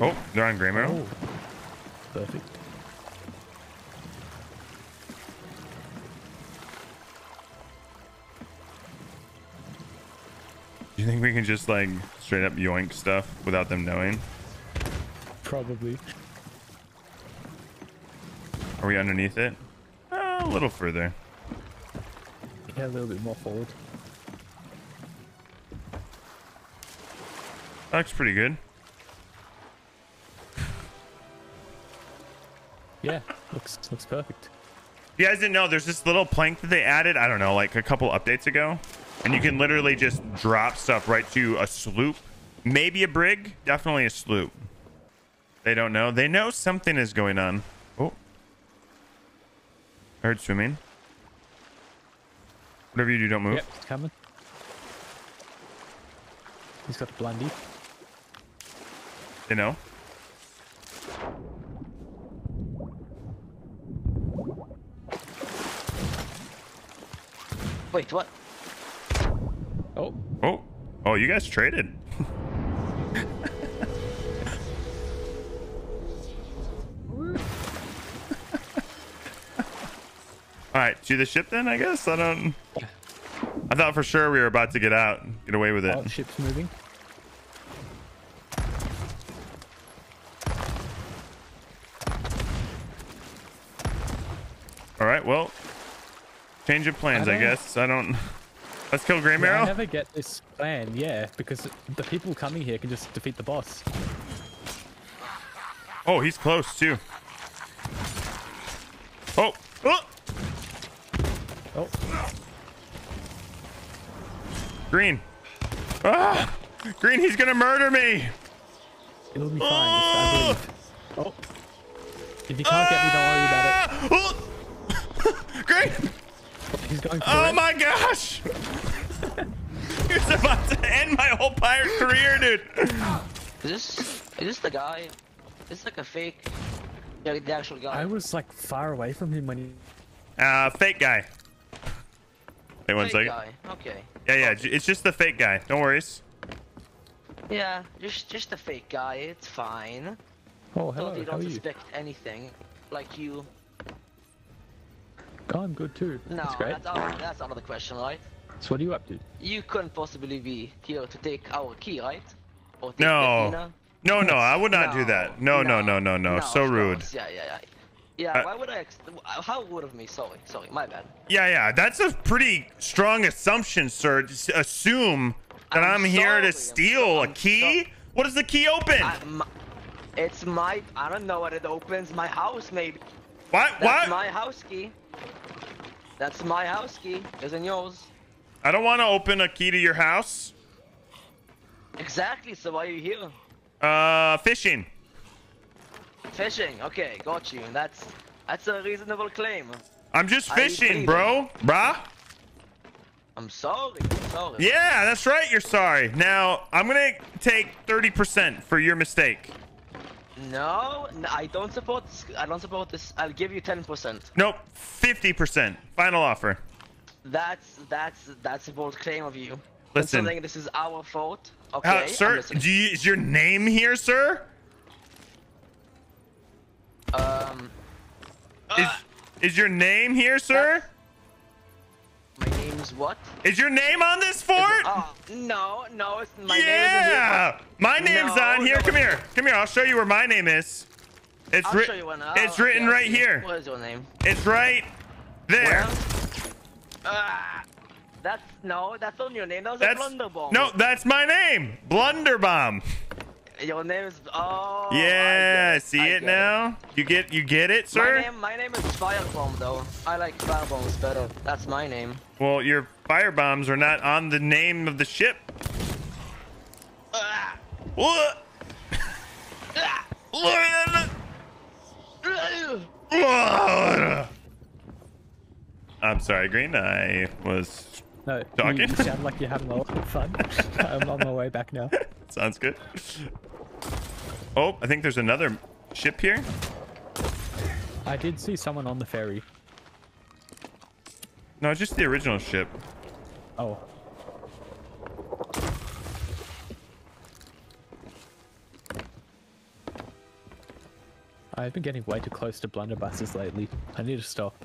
Oh, they're on Grey Marrow. Oh, perfect. Do you think we can just like straight up yoink stuff without them knowing? Probably. Are we underneath it? Uh, a little further. Yeah, a little bit more forward. That looks pretty good. Yeah, looks looks perfect. If You guys didn't know there's this little plank that they added, I don't know, like a couple updates ago. And you can literally just drop stuff right to a sloop. Maybe a brig, definitely a sloop. They don't know. They know something is going on. Oh. I heard swimming. Whatever you do, don't move. Yep, it's coming. He's got the blundy. They know. Wait, what? Oh, Oh. Oh, you guys traded. All right, to the ship then, I guess. I don't. I thought for sure we were about to get out, get away with it. oh, ship's moving. All right, well, change of plans, I, don't- guess. I don't. Let's kill Grey Yeah, I never get this plan, yeah, because the people coming here can just defeat the boss. Oh, he's close too. Oh, oh, Oh, green. Ah, green. He's gonna murder me. it'll be fine. I believe. Oh, if you can't get me, don't worry about it. oh. green. It. He's going for Oh it. my gosh! He's about to end my whole pirate career, dude. Is this is this the guy? Is this like a fake? Yeah, the actual guy. I was like far away from him when he. Uh, fake guy. Wait one Fake second. guy. Okay. Yeah, yeah, j- it's just the fake guy. Don't worries. Yeah, just just a fake guy. It's fine. Oh, hello. Totally How don't are you? suspect anything. Like you. Oh, I'm good too. No, That's great. that's out, that's out of the question, right? So what are you up to? You couldn't possibly be here to take our key, right? Or take No. the No, no, I would not do No, that. No, no, no, no, no. So rude. course. Yeah, yeah, yeah. Yeah, Uh, why would I? Ex- how rude of me. Sorry, sorry, my bad. Yeah, yeah, that's a pretty strong assumption, sir. Just assume that I'm, I'm here sorry, to I'm steal so- a I'm key. What does the key open? I, my, it's my. I don't know what it opens. My house, maybe. What? That's What? my house key. That's my house key. Isn't yours? I don't want to open a key to your house. Exactly. So why are you here? Uh, fishing. Fishing. Okay, got you. That's that's a reasonable claim. I'm just fishing, bro. Brah. I'm sorry. I'm sorry. Yeah, that's right. You're sorry. Now, I'm going to take 30% for your mistake. No, I don't support. This, I don't support this. I'll give you 10%. Nope, 50%. Final offer. That's that's that's a bold claim of you. Listen. This is our fault. Okay. Uh, sir, do you, is your name here, sir? Um. Is, uh, is your name here, sir? Name's what? Is your name on this fort? Oh no, no, it's my name yeah, my name's No, on here. no, Come here, come here. I'll show you where my name is. It's I'll show you one. It's written I'll right here. What is your name? It's right there. Ah, that's no, that's not your name. That was That's a blunderbomb. no, that's my name, Blunderbomb. Your name is. Oh. I yeah, get see I it get now? You get you get it, My sir? name, my name is Firebomb though. I like firebombs better. That's my name. Well, your fire bombs are not on the name of the ship. Ah, What? ah, What? What? I'm sorry, Green. I was. No, you, Talking? you sound like you're having a lot of fun. I'm on my way back now. Sounds good. Oh, I think there's another ship here. I did see someone on the ferry. No, just the original ship. Oh, I've been getting way too close to blunderbusses lately. I need to stop.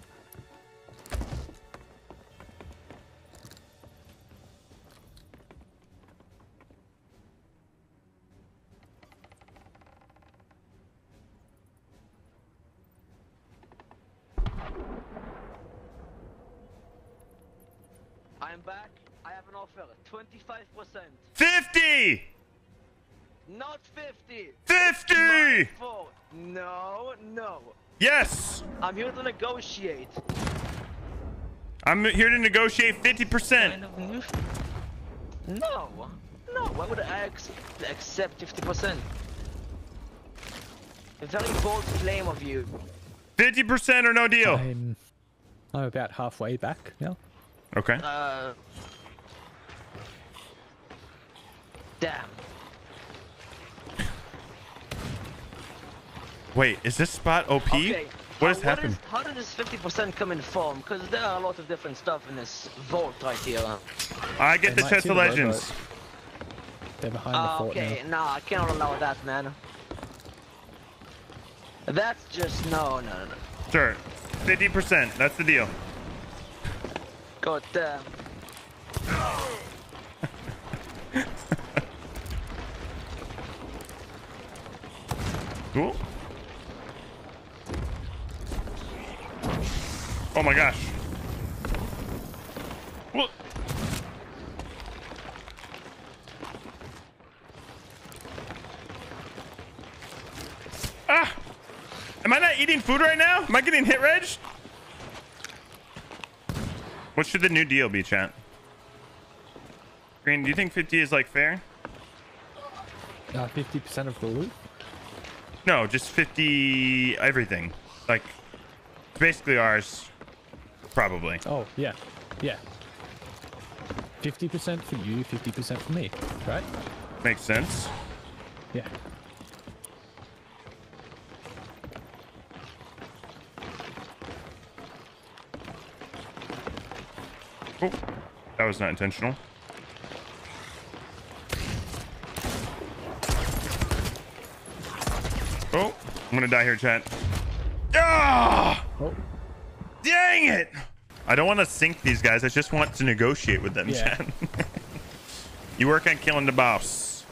Negotiate. I'm here to negotiate 50%. Kind of new. No. No. Why would I accept 50%? A very bold claim of you. 50% or no deal. I'm, I'm about halfway back now. Okay. Uh. Damn. Wait, is this spot OP? Okay. What uh, has happened? how did this 50% come in form? Because there are a lot of different stuff in this vault right here. I get They the chest of the legends. robot. They're behind the Ah, fort okay, now. no, I cannot allow that, man. That's just no, no, no, no. Sure. 50%. That's the deal. God damn. Cool. Oh my gosh. What? Ah! Am I not eating food right now? Am I getting hit reg? What should the new deal be, chat? Green, do you think 50 is like fair? Uh, 50% of the loot. No, just 50 everything. Like, it's basically ours. Probably. Oh, yeah. Yeah. 50% for you, 50% for me, right? Makes sense. Yeah. Oh, that was not intentional. Oh, I'm gonna die here, chat. Ah! Oh, Dang it! I don't want to sink these guys. I just want to negotiate with them, Yeah. chat. you work on killing the boss.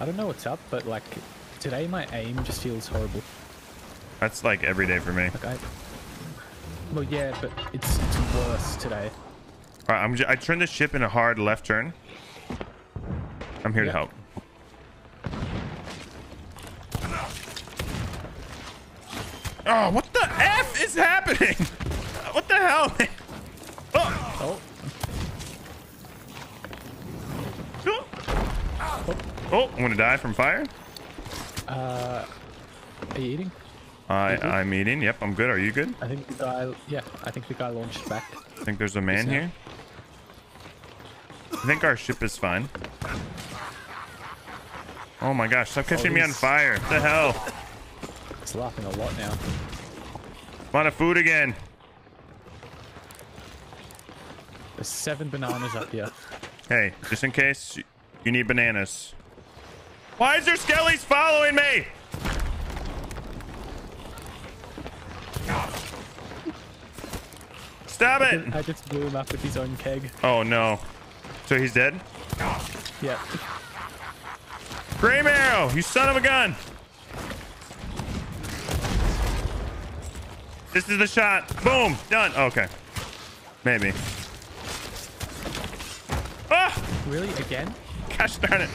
I don't know what's up, but like today my aim just feels horrible. That's like every day for me. Like I. Well, yeah, but it's, it's worse today. All right, I'm j- I turned the ship in a hard left turn. I'm here to help. Oh, what the F is happening? What the hell? Oh, Oh, oh, oh, I'm gonna die from fire. Uh, are you eating? I, I'm eating. Yep, I'm good. Are you good? I think guy. Yeah, I think the guy launched back. I think there's a man now. here. I think our ship is fine. Oh my gosh, stop catching me on fire. What the hell? It's laughing a lot now. Want of food again. There's seven bananas up here. Hey, just in case you need bananas. Why is there skellies following me? Stop it! I just blew him up with his own keg. Oh no. So he's dead? Yeah. Grey Marrow, you son of a gun! This is the shot. Boom! Done. Okay. Maybe. Ah! Really? Again? Gosh darn it.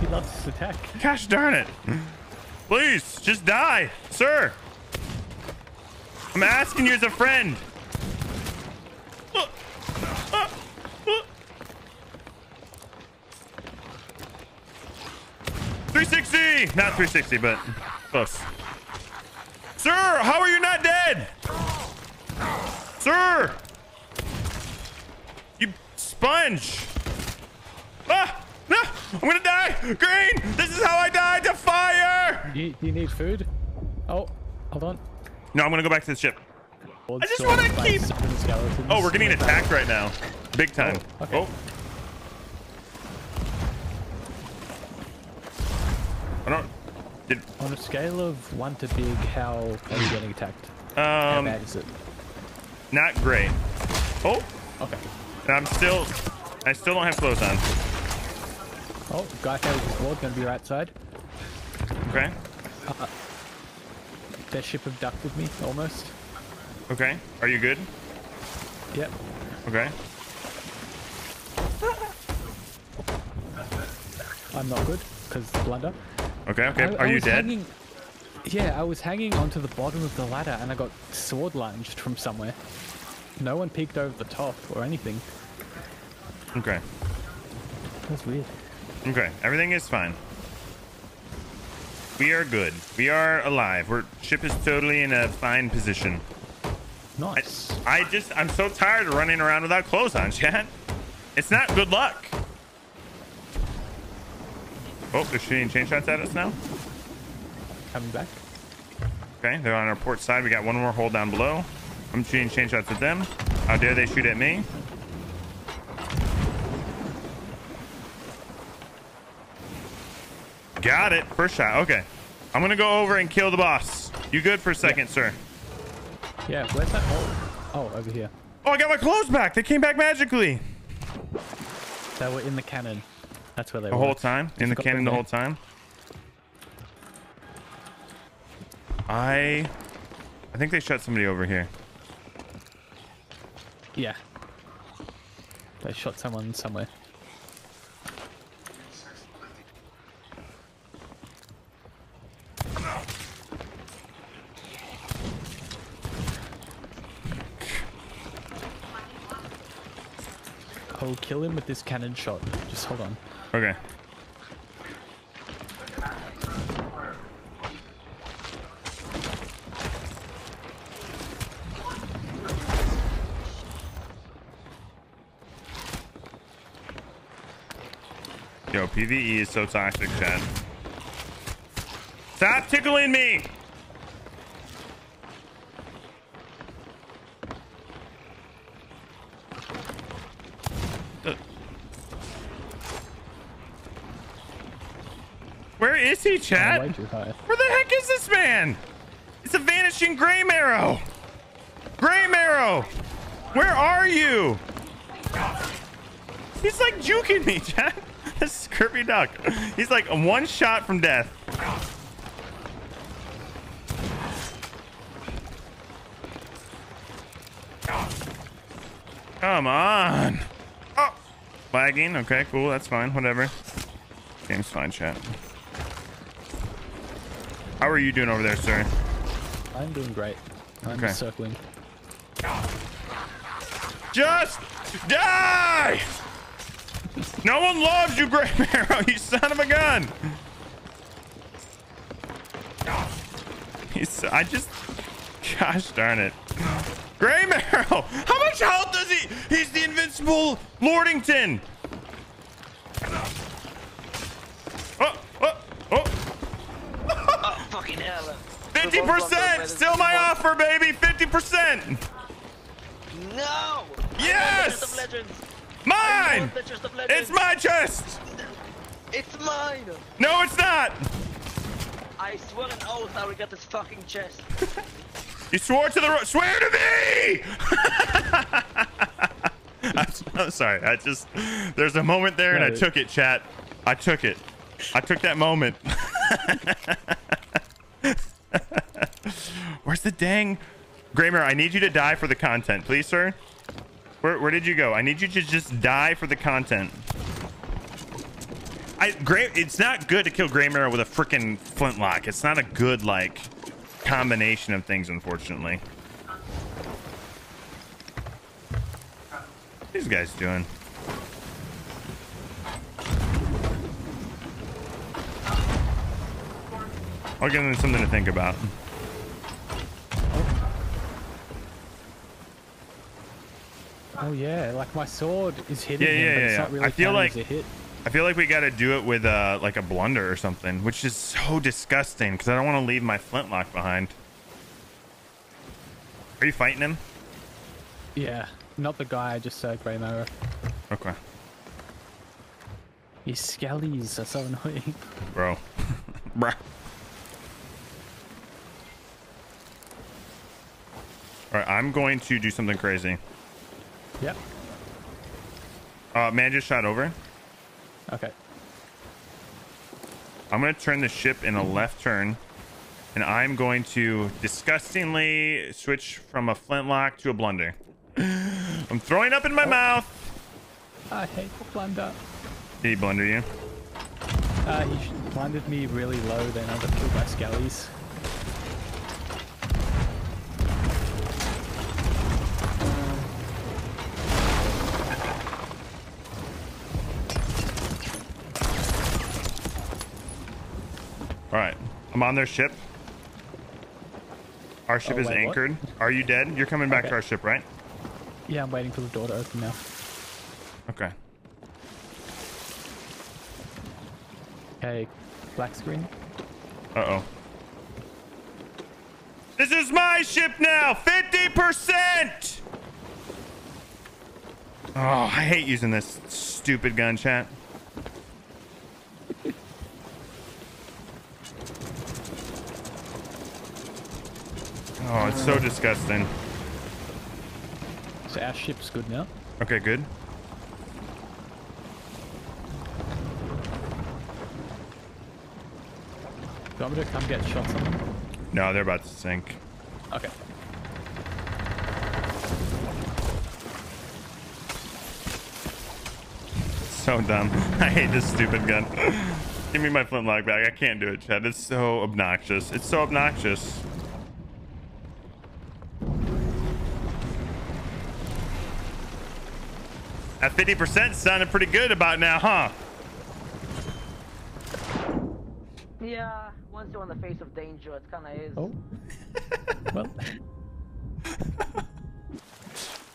He loves this attack. Gosh darn it. Please, just die, sir. I'm asking you as a friend. Uh, uh, uh. 360! Not 360, but close. Sir, how are you not dead? Sir! You sponge! Ah! No! I'm gonna die! Green! This is how I died to fire! Do you, do you need food? Oh, hold on. No, I'm gonna go back to the ship. I just wanna keep- Oh, we're getting attacked right now. Big time. Oh, okay. Oh. I don't. Did, On a scale of one to big, how are you getting attacked? How um, bad is it? not great. Oh, Okay. and I'm still, I still don't have clothes on. Oh, guy carries his sword, gonna be right side. Okay, Their ship abducted me, almost. okay. Are you good? Yep. Okay. I'm not good, because blunder. Okay, okay. I- Are I you dead? hanging- yeah, I was hanging onto the bottom of the ladder and I got sword lunged from somewhere. No one peeked over the top or anything. Okay. That's weird. Okay. Everything is fine. We are good. We are alive. Our ship is totally in a fine position. Nice. I just, I'm so tired of running around without clothes on, chat. It's not good luck. Oh, they're shooting chain shots at us now. Coming back. Okay, they're on our port side. We got one more hold down below. I'm shooting chain shots at them. How dare they shoot at me? Got it. First shot. Okay. I'm gonna go over and kill the boss. You good for a second, sir? Yeah, where's that? Oh, oh, over here. Oh, I got my clothes back. They came back magically. They were in the cannon. That's where they The were. whole time? In the cannon the whole time? I... I think they shot somebody over here. Yeah. They shot someone somewhere. I'll kill him with this cannon shot. Just hold on. Okay. Yo, PvE is so toxic, chat. Stop tickling me! Uh. Where is he, chat? way too high. Where the heck is this man? It's a vanishing gray marrow. Gray marrow. Where are you? He's like juking me, chat. This is Kirby Duck. He's like one shot from death. Come on. Oh, lagging. Okay, cool. That's fine. Whatever. Game's fine, chat. How are you doing over there, sir? I'm doing great. I'm Okay. circling. Just die! No one loves you, Gray Marrow, you son of a gun! He's, I just, gosh darn it. Gray Marrow, how much health does he? He's the invincible Lordington. Oh, oh, oh, Oh, fucking hell. 50%, still my offer, baby, 50%. No! Yes! Legends of Legends! Mine! Legends of Legends! It's my chest! It's mine! No, it's not! I swear an oath I will get this fucking chest. You swore to the ro- swear to me. I'm, I'm sorry. I just there's a moment there and I took it, chat. I took it. I took that moment. Where's the dang Gramer? I need you to die for the content, please, sir. Where where did you go? I need you to just die for the content. I. It's not good to kill Graymer with a freaking flintlock. It's not a good like combination of things, unfortunately. What these guys doing? I'll give them something to think about. Oh yeah, like my sword is hitting yeah, him, yeah, but it's yeah. not really I feel like hit. I feel like we got to do it with uh, like a blunder or something, which is so disgusting because I don't want to leave my flintlock behind. Are you fighting him? Yeah, not the guy I just saw, Grey Mara. Okay. These skellies are so annoying. Bro. Bruh. Alright, I'm going to do something crazy. Yep. Uh, man just shot over. Okay. I'm going to turn the ship in a left turn. And I'm going to disgustingly switch from a flintlock to a blunder. I'm throwing up in my mouth. I hate blunder. Did he blunder you? Uh, he blundered me really low, then I got killed by skellies. All right. I'm on their ship. Our ship Oh, is wait, what? anchored. Are you dead? You're coming back to our ship, right? Yeah, I'm waiting for the door to open now. Okay. Okay, black screen. Uh-oh. This is my ship now! 50%! Oh, I hate using this stupid gun chat. It's so disgusting. So our ship's good now. Okay, good. Do you want me to come get shots on them? No, they're about to sink. Okay. So dumb. I hate this stupid gun. Give me my flintlock back. I can't do it, chat. It's so obnoxious. It's so obnoxious. At 50% sounded pretty good about now, huh? Yeah, once you're on the face of danger, it kind of is. Oh. well,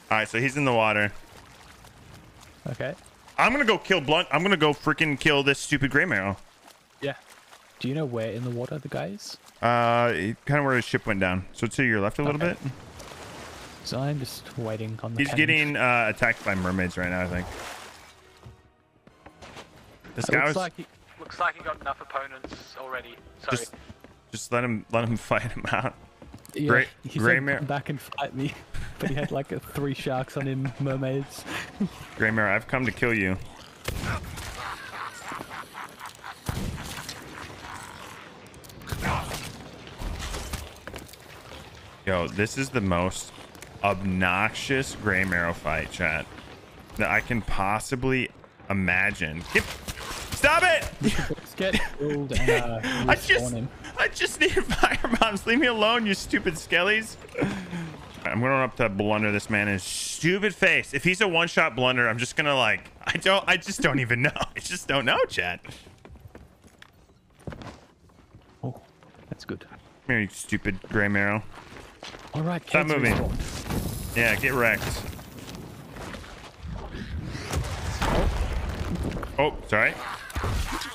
All right, so he's in the water. okay. I'm gonna go kill Blunt. I'm gonna go freaking kill this stupid gray marrow. Yeah. Do you know where in the water the guy is? Uh, kind of where his ship went down. So to your left a little Okay. bit. So I'm just waiting on the He's cannons. getting uh, attacked by mermaids right now. I think. This It guy looks was like he, Looks like he got enough opponents already. Sorry. just, just let him let him fight him out. yeah, Gray- he Gray said, Mare- "Come back and fight me," but he had like a, three sharks on him, mermaids. Gray Mare, I've come to kill you. Yo, this is the most obnoxious Gray Marrow fight, chat, that I can possibly imagine. Get, stop it! Let's get killed and uh, I just, him. I just need fire bombs. Leave me alone, you stupid skellies. I'm going to up to blunder this man in his stupid face. If he's a one-shot blunder, I'm just gonna like, I don't, I just don't even know. I just don't know, chat. Oh, that's good. Come here, you stupid gray marrow. All right, Stop moving. Yeah, get wrecked. Oh, sorry.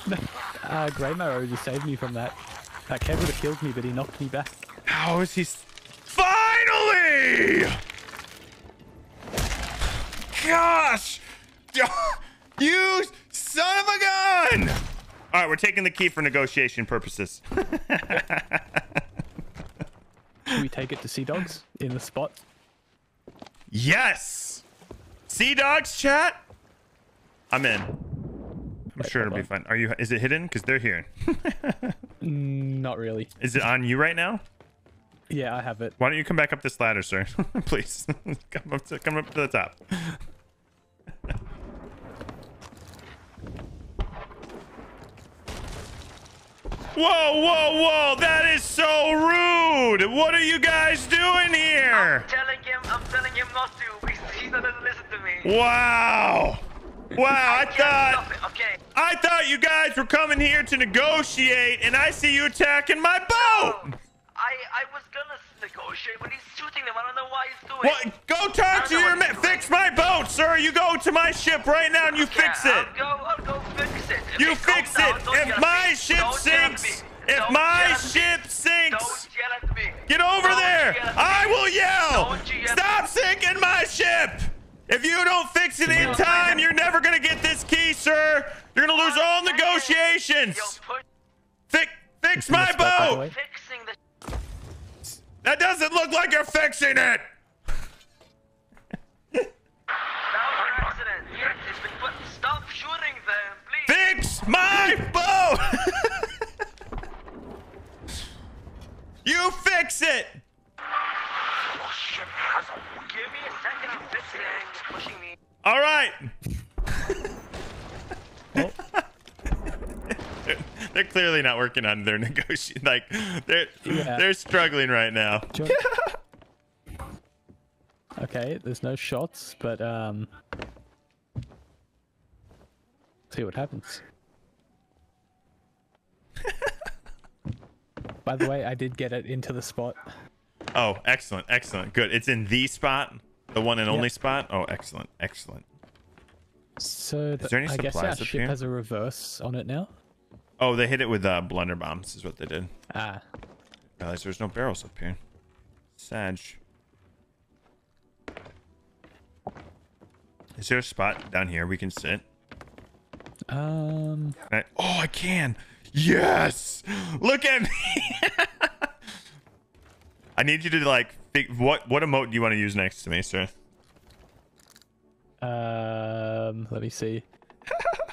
Uh, Grey Marrow just saved me from that. That Kev would have killed me, but he knocked me back. How is he? Finally! Gosh! You son of a gun! All right, we're taking the key for negotiation purposes. Should we take it to Sea Dogs in the spot? yes! Sea dogs, chat. I'm in. I'm sure it'll hold be fun. Are you? Is it hidden? Because they're here. Mm, not really. Is it on you right now? Yeah, I have it. Why don't you come back up this ladder, sir? Please, come up to come up to the top. Whoa, whoa, whoa! That is so rude! What are you guys doing here? I'm telling him, I'm telling him not to. He's, he doesn't listen to me. Wow! Wow, I thought okay. I thought you guys were coming here to negotiate, and I see you attacking my boat. I I was gonna negotiate, but he's shooting them. I don't know why he's doing What? it. Go talk to I don't know your man. Fix my boat, sir. You go to my ship right now and you fix it. I'll go, I'll go fix it. You fix down. it. If my me. ship Don't sinks, if Don't my yell me. ship sinks, Don't yell at me. get over Don't there. I will yell. Don't you yell- Stop sinking my ship. If you don't fix it in time, you're never gonna get this key, sir. You're gonna lose all negotiations. Fix, fix my spot, by the boat. way. That doesn't look like you're fixing it! Stop shooting them, please! Fix my boat! you fix it! All right. They're, they're clearly not working on their negotiation. Like they're Yeah. they're struggling right now. okay, there's no shots, but um, see what happens. By the way, I did get it into the spot. Oh, excellent, excellent, good. It's in the spot, the one and only spot. Oh, excellent, excellent. So th- there any I guess our ship here? has a reverse on it now. Oh, they hit it with uh, blunder bombs. Is what they did. Ah, Realize there's no barrels up here. Sag. Is there a spot down here we can sit? um, I, oh, I can. Yes. Look at me. I need you to like. Fig- what what emote do you want to use next to me, sir? um, let me see.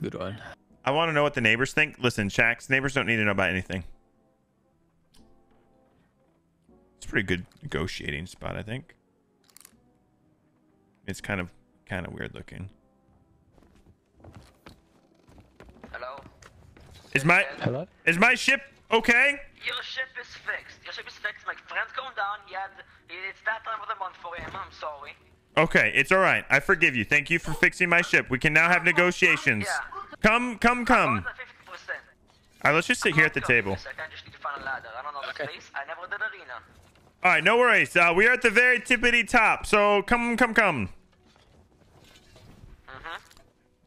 Good one. I want to know what the neighbors think. Listen, Shax, neighbors don't need to know about anything. It's a pretty good negotiating spot, I think. It's kind of kind of weird looking. Hello? Is my Hello. is my ship okay? Your ship is fixed. Your ship is fixed. My friend's going down. He had, it's that time of the month for him. I'm sorry. Okay, it's all right. I forgive you. Thank you for fixing my ship. We can now have negotiations. Yeah. Come, come, come. All the 50%? right, let's just sit here at the table. Yes, I can just need to find a ladder. I don't know the space. I never did arena. All right, no worries. Uh, we are at the very tippity top. So come, come, come.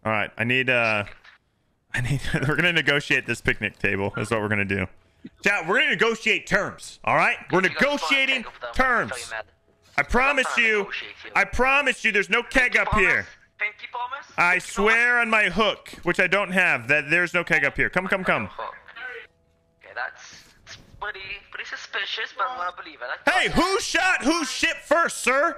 All right, I need. uh I need. we're gonna negotiate this picnic table. That's what we're gonna do. Chat, we're gonna negotiate terms. All right, we're You guys find negotiating keg of them. I'm terms. Very mad. I promise you. I promise you. There's no keg up here. promise? Pinky promise? I swear on my hook, which I don't have, that there's no keg up here. Come, come, come. Okay, that's pretty pretty suspicious, but I'm gonna believe it. Hey, who shot whose ship first, sir?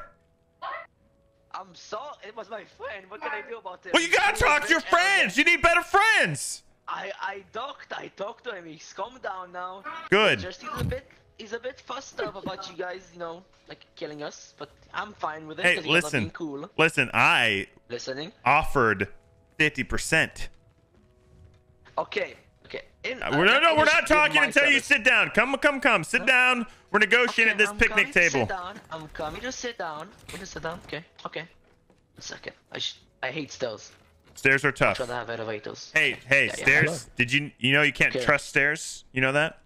I'm sorry. It was my friend. What can I do about it? Well, you gotta talk to your friends. You need better friends. I I talked. I talked to him. He's calmed down now. Good. Just he's a bit. He's a bit fussed up about you guys, you know, like killing us. But I'm fine with it. Hey, 'cause he ends up listen. being Cool. Listen, I Listening. offered 50%. Okay. Okay. In, Uh, we're, no, no, we're not talking my until you sit down. Come, come, come. Sit down. We're negotiating Okay, at this I'm picnic coming table. Sit down. I'm coming to sit down. I'm gonna sit down. Okay. Okay. A second. I sh- I hate stairs. Stairs are tough. Try to have elevators. Hey, hey, Yeah, yeah. stairs. Hello. Did you you know you can't Okay. trust stairs? You know that?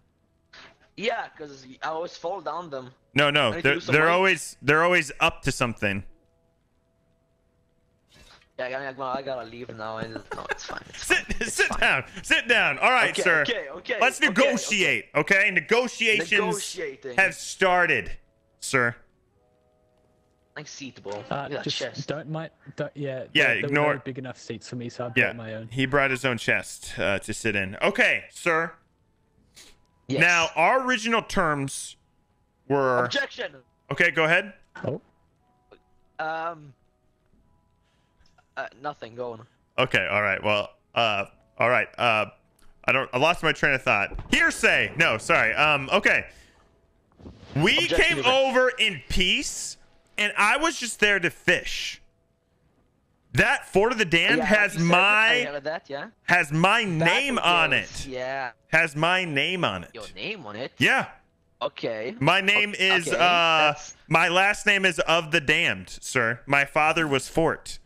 Yeah, cause I always fall down them. No, no. They're they're always they're always up to something. Yeah, I gotta, I gotta leave now. And no, it's fine. It's Sit fine. It's sit fine. down. Sit down. All right, Okay, sir. okay, okay, Let's okay, negotiate. Okay, Negotiations have started, sir. Like seatable. Uh, Look just chest. don't mind. Don't, yeah. Yeah, there- there were ignore- no big enough seats for me, so I Yeah. brought my own. He brought his own chest uh, to sit in. Okay, sir. Yes. Now our original terms were Objection. okay. Go ahead. Oh, Um. Uh, nothing. Go on. Okay. All right. Well. Uh. All right. Uh. I don't. I lost my train of thought. Hearsay. No. Sorry. Um. Okay. We Objection came over in peace, and I was just there to fish. That Fort of the Damned Yeah, has you said it, I my that. Yeah. has my That name on it. Yeah. Has my name on it. Your name on it. Yeah. Okay. My name Okay, is uh that's- my last name is of the damned, sir. My father was Fort.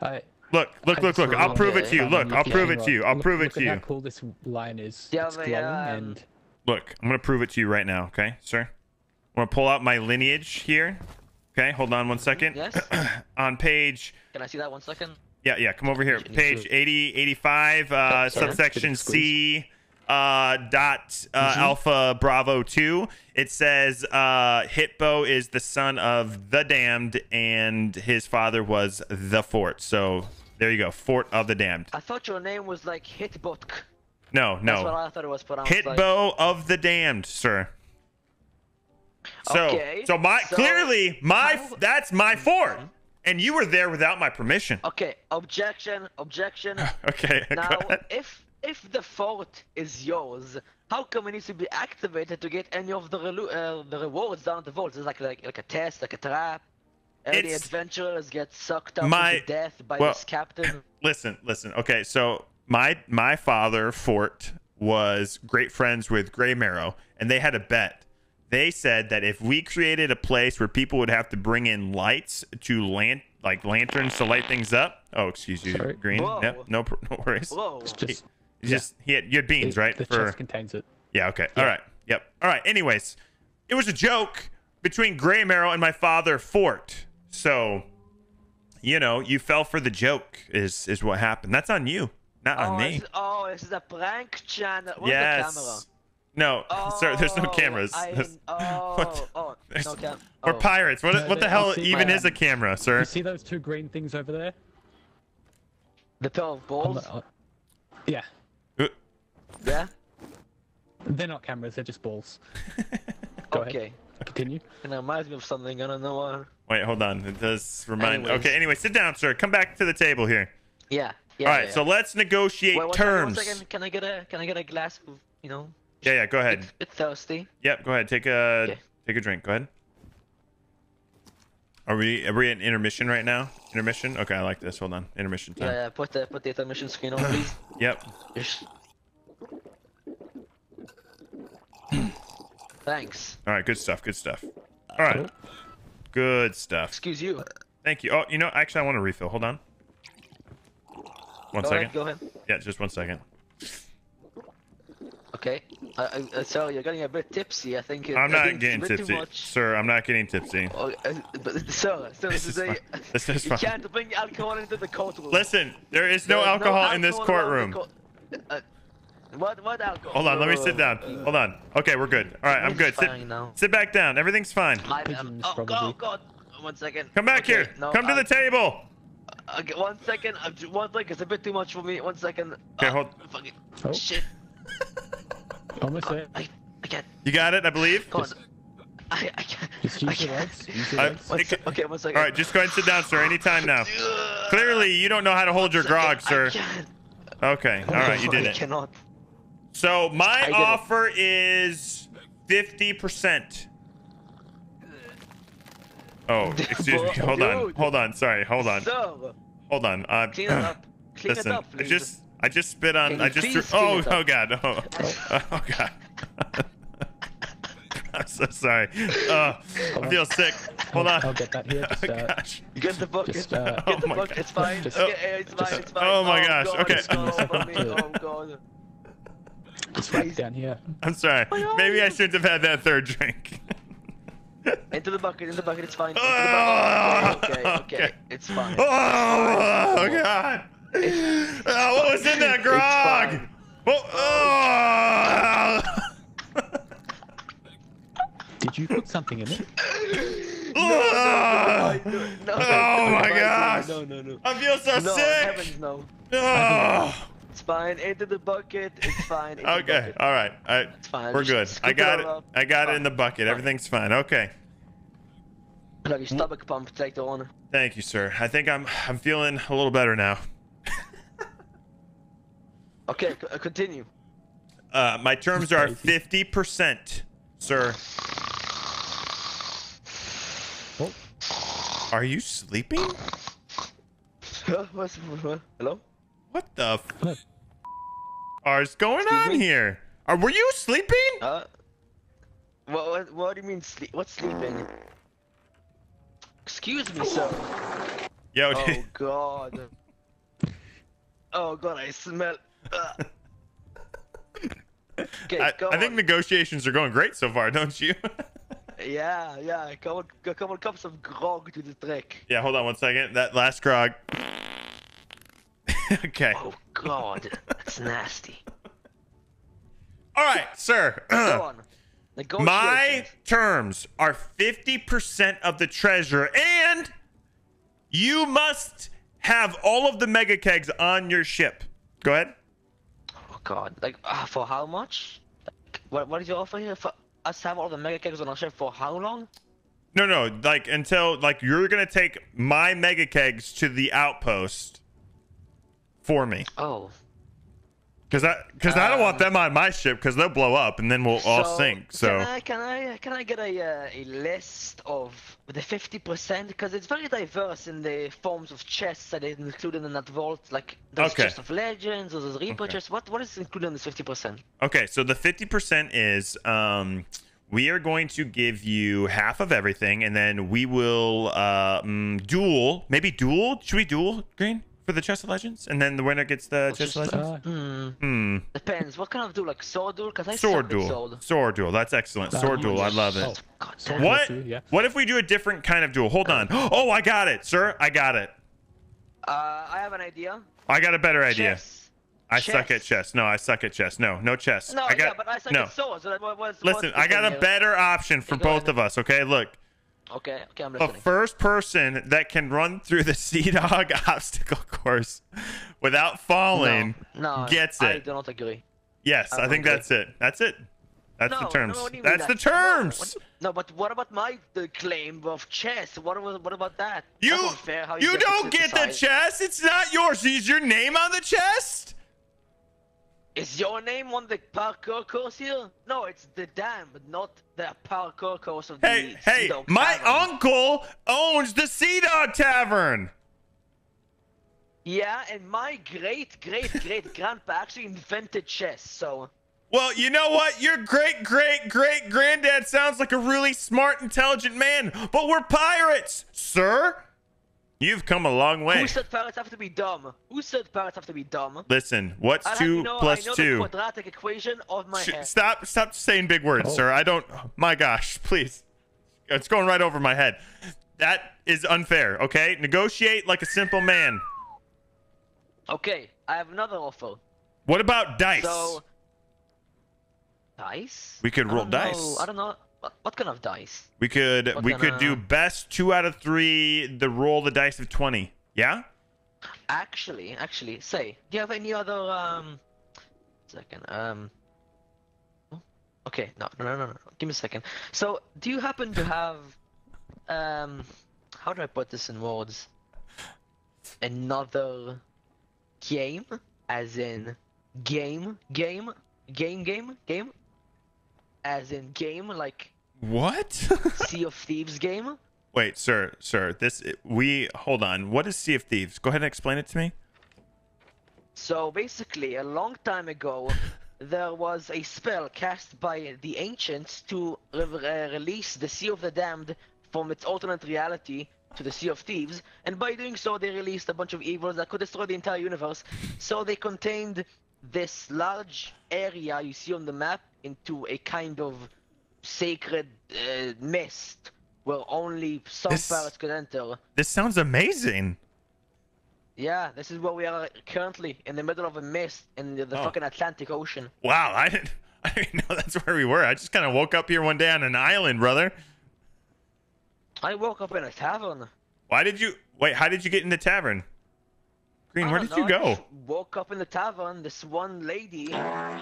I. Look, look, I look, look. I'll prove it to you. Look, I'll prove it to you. I'll prove it to at you. How cool this line is. Yeah, it's glowing um, and Look, I'm gonna prove it to you right now, okay, sir? I'm gonna pull out my lineage here. Okay, hold on one second. Yes. on page Can I see that one second? yeah, yeah, come over here. Page to- 80, 85, uh, sorry. subsection C, uh, dot uh, alpha bravo 2. It says uh, Hitbo is the son of the damned, and his father was the fort. So there you go, Fort of the Damned. I thought your name was like HitboTC. No, no That's what. I thought it was pronounced. like. Hitbo of the Damned, sir. So, Okay, so my so clearly my how- that's my fort. And you were there without my permission. Okay, objection, objection. Okay. now, if if the fort is yours, how come it needs to be activated to get any of the uh, the rewards down at the vault? It's like like like a test, like a trap. Any It's- adventurers get sucked up My- to death by well- this captain. listen, listen. Okay, so my my father Fort was great friends with Gray Marrow, and they had a bet. They said that if we created a place where people would have to bring in lights to lan- like lanterns to light things up. Oh, excuse you, Sorry. Green. Whoa. Yep, no, no worries. Whoa! It's just It's Just he had, you had beans, the, right? the For chest contains it. yeah, okay, all right, yep, all right. Anyways, it was a joke between Gray Marrow and my father Fort. So, you know, you fell for the joke. Is is what happened? That's on you, not on oh, me. This, oh, this is a prank channel. Where's yes. the camera? No, sir. There's no Oh, cameras. I, There's- oh, what? oh, no cam. We're oh. pirates. What, No, what the hell even is a camera, sir? You see those two green things over there? The pair of On balls. the- uh, yeah, Uh, Yeah. they're not cameras. They're just balls. Go ahead. Okay. Continue. And it reminds me of something. I don't know what. Wait, hold on. It does remind. Anyways. Okay, anyway, sit down, sir. Come back to the table here. Yeah. Yeah. All right, yeah, so let's negotiate Wait, one second, terms. One second. Can I get a Can I get a glass of you know? Yeah, yeah. Go ahead. It's, it's thirsty. Yep, go ahead. Take a Okay. take a drink. Go ahead. Are we are we at intermission right now? Intermission. Okay, I like this. Hold on. Intermission time. yeah. yeah. Put the put the intermission screen on, please. Yep. Thanks. All right. Good stuff. Good stuff. All right. Good stuff. Excuse you. Thank you. Oh, you know, actually, I want to refill. Hold on. One Go second. ahead. Go ahead. Yeah, just one second. Okay. I, I, uh, sorry, you're getting a bit tipsy. I think. It, I'm not think getting it's a bit tipsy, much. sir. I'm not getting tipsy. Oh, uh, but, sir, sir, This this, is is, a. fine. This is you fine. can't bring alcohol into the courtroom. Listen, there is no There's alcohol in this courtroom. around the court- uh, what what alcohol? Hold on, let me sit down. Uh, Hold on. Okay, we're good. All right, I'm good. Sit, now. sit back down. Everything's fine. My, um, oh, probably. oh god. One second. Come back Okay, here. no, Come to I- the table. Okay, one second. One second. It's a bit too much for me. One second. Okay, Uh, hold- Fucking Oh. shit. Almost there. I, I can't. You got it, I believe. Come on. I, I can't. Just I use your can't. legs. Use your legs. One It se- okay, one second. All right, just go ahead and sit down, sir. Anytime now. Clearly, you don't know how to hold your One second, grog, I sir. can't. Okay. All right, you did I it. cannot. So my I did it. offer is fifty percent. Oh, excuse me. Bro, Hold on. Hold on. Sorry. Hold on. Sir, Hold on. Uh, clean it up. Clean Listen, it up, I please. just I just spit on. Can I just threw. Oh, oh god. Oh, oh god. I'm so sorry. Uh, I feel sick. Hold on. I'll get that here. Just, oh uh, gosh. Get the bucket. Just, uh, Get the Oh my bucket. God. It's fine. Just- Okay, it's fine. just- It's fine. Oh my gosh, God, okay. it's all over me. Oh god. just right down here. I'm sorry. Maybe I shouldn't have had that third drink. Into the bucket. into the bucket. It's fine. Into the Oh, bucket. Okay, okay, okay. okay. It's fine. Oh, oh god. Oh, what was in that grog? Oh, oh. Did you put something in it? Oh, No, no, Oh my no, gosh. No, no, no. I feel so No, sick. heavens no. Oh. It's fine. Into the bucket. It's fine. Into Okay, bucket. all right. It's fine. we're good. scoop I got it it. up. I got it in the bucket. Everything's fine. Okay. Like your stomach pump. Take the one. Thank you, sir. I think I'm I'm feeling a little better now. Okay, c- uh, continue. Uh, my terms are fifty percent, sir. Oh, Are you sleeping? Huh? What's, what? Hello? What the hello. f- is going Excuse on me? here? Are were you sleeping? Uh, what, what, what do you mean sleep? What's sleeping? Excuse me, sir. Yo, Oh god. Oh god, I smell. Okay, I, I think negotiations are going great so far, don't you? Yeah, yeah. A couple, a couple cups of grog to the trick. yeah, hold on one second. That last grog. okay. Oh god, that's nasty. All right, sir. Go on. My terms are 50% of the treasure, and you must have all of the mega kegs on your ship. Go ahead. God, like uh, for how much? Like, What, what is your offer here? For us to have all the mega kegs on our ship for how long? No, no, like until like you're gonna take my mega kegs to the outpost for me, Oh. Because I because I don't want them on my ship because they'll blow up and then we'll all sink. So can I can I can I get a uh, a list of the fifty percent because it's very diverse in the forms of chests that is included in that vault. Like there's Okay. chest of legends, or there's reaper Okay. chests. What what is included in this fifty percent? okay, so the fifty percent is um we are going to give you half of everything and then we will uh mm, duel maybe duel should we duel green for the chest of legends and then the winner gets the Let's chest of legends. Uh, Hmm. Hmm. Depends. What kind of duel? Like sword duel? Because I Sword suck at duel. Sword. Sword duel. That's excellent. That Sword duel. I love it. oh. God Sword What? too, yeah. What if we do a different kind of duel? Hold on. Oh, I got it, sir. I got it. Uh, I have an idea. I got a better idea. Chess. I suck at Chess. chess. No, I suck at chess. No, no chess. No, I got, yeah, but I suck no. at swords. So that was, was Listen, what's I got a here? better option for Okay, both ahead. of us. Okay, look. Okay, okay, I'm The first person that can run through the Sea Dog obstacle course without falling no, no, gets I it. do not agree. Yes, I I think agree. that's it. That's it. That's no, the terms. No, that's the that? No, terms. what- No, but what about my the claim of chess? What was, what about that? You you get don't get the chest. It's not yours. Is your name on the chest? Is your name on the parkour course here? No, it's the dam, but not the parkour course of Hey, the hey, Sea-Dog my Tavern. uncle owns the Sea Dog Tavern. Yeah, and my great great great grandpa actually invented chess. So Well, you know what? Your great great great granddad sounds like a really smart, intelligent man, but we're pirates, sir. You've come a long way. who said pirates have to be dumb? Who said pirates have to be dumb? Listen, what's I'll two you know, plus I know two? the quadratic equation of my Sh- head. Stop! Stop saying big words, Oh. sir. I don't. My gosh, please. It's going right over my head. That is unfair. Okay, negotiate like a simple man. Okay, I have another offer. What about dice? So dice? We could roll don't know- I don't know what, what kind of dice. we could what we could do best two out of three. The roll the dice of twenty. Yeah. Actually, actually, say, do you have any other um? Second, um. Okay, no, no, no, no, no. Give me a second. So, do you happen to have um? How do I put this in words? Another game, as in game, game, game, game, game, as in game, like What? Sea of Thieves game. Wait, sir, sir. This we hold on. What is Sea of Thieves? Go ahead and explain it to me. So basically, a long time ago, there was a spell cast by the ancients to re- re- release the Sea of the Damned from its alternate reality to the Sea of Thieves, and by doing so, they released a bunch of evils that could destroy the entire universe. So they contained this large area you see on the map into a kind of sacred uh, mist where only some This- pirates could enter. This sounds amazing. Yeah, this is where we are currently in the middle of a mist in the, the Oh. fucking Atlantic Ocean. Wow, I didn't. I didn't know that's where we were. I just kind of woke up here one day on an island, brother. I woke up in a tavern. Why did you wait? How did you get in the tavern? Green, where did you know, I go? Woke up in the tavern. This one lady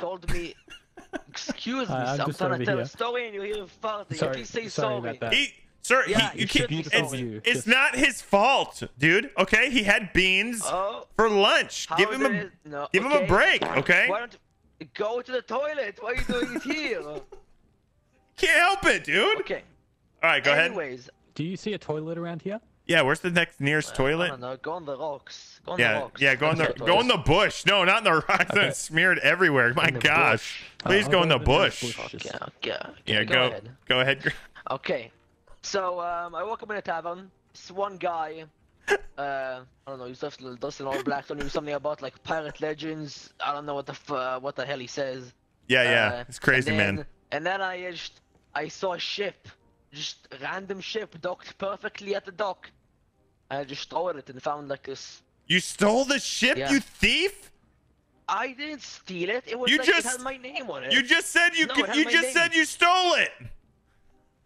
told me, "Excuse me, Hi, I'm I'm trying to tell here. a story and you're here farting. Sorry- Please say sorry sorry." about that. He, sir, Yeah, he, you you can't. It's. You it's not his fault, dude. Okay, he had beans Oh, for lunch. Give him a no, give him a break, okay? Why don't you go to the toilet? Why are you doing it here? Can't help it, dude. Okay. All right, go ahead. Anyways, Do you see a toilet around here? Yeah, where's the next nearest I toilet? don't know. Go on the rocks. Go on the Yeah, rocks. yeah, go in the go in the bush. No, not in the rocks. Okay. It's smeared everywhere. My gosh. bush. Please Uh, go in the go in the bush. bush. Okay, okay. okay, Yeah, go go ahead. go ahead. Okay, so um, I woke up in a tavern. This one guy, uh, I don't know, he's just dressed in all black. Told me something about like pirate legends. I don't know what the f- uh, what the hell he says. Yeah, yeah. Uh, It's crazy, and then, man. And then I just I saw a ship, just random ship docked perfectly at the dock. I just stole it and found like this. You stole the ship, Yeah. you thief! I didn't steal it. It was You like just- it had my name on it. You just said you No, could, you just name. said you stole it.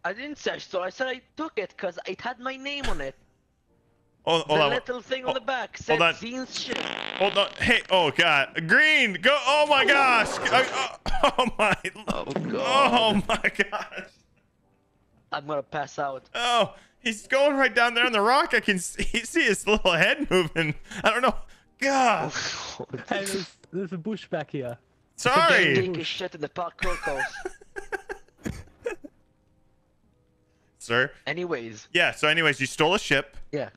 I didn't say I stole. I said I took it because it had my name on it. Hold, hold the on. little thing on Oh, the back said on. Zine's ship. Hold on. Hey, oh god. Green, go. Oh my gosh. Oh, oh my. Oh god. Oh my gosh. I'm gonna pass out. Oh, he's going right down there on the rock. I can see, see his little head moving. I don't know. God, Hey, there's, there's a bush back here. sorry, Take a shit in the parkour course. sir. Anyways, Yeah. So, anyways, you stole a ship. yeah.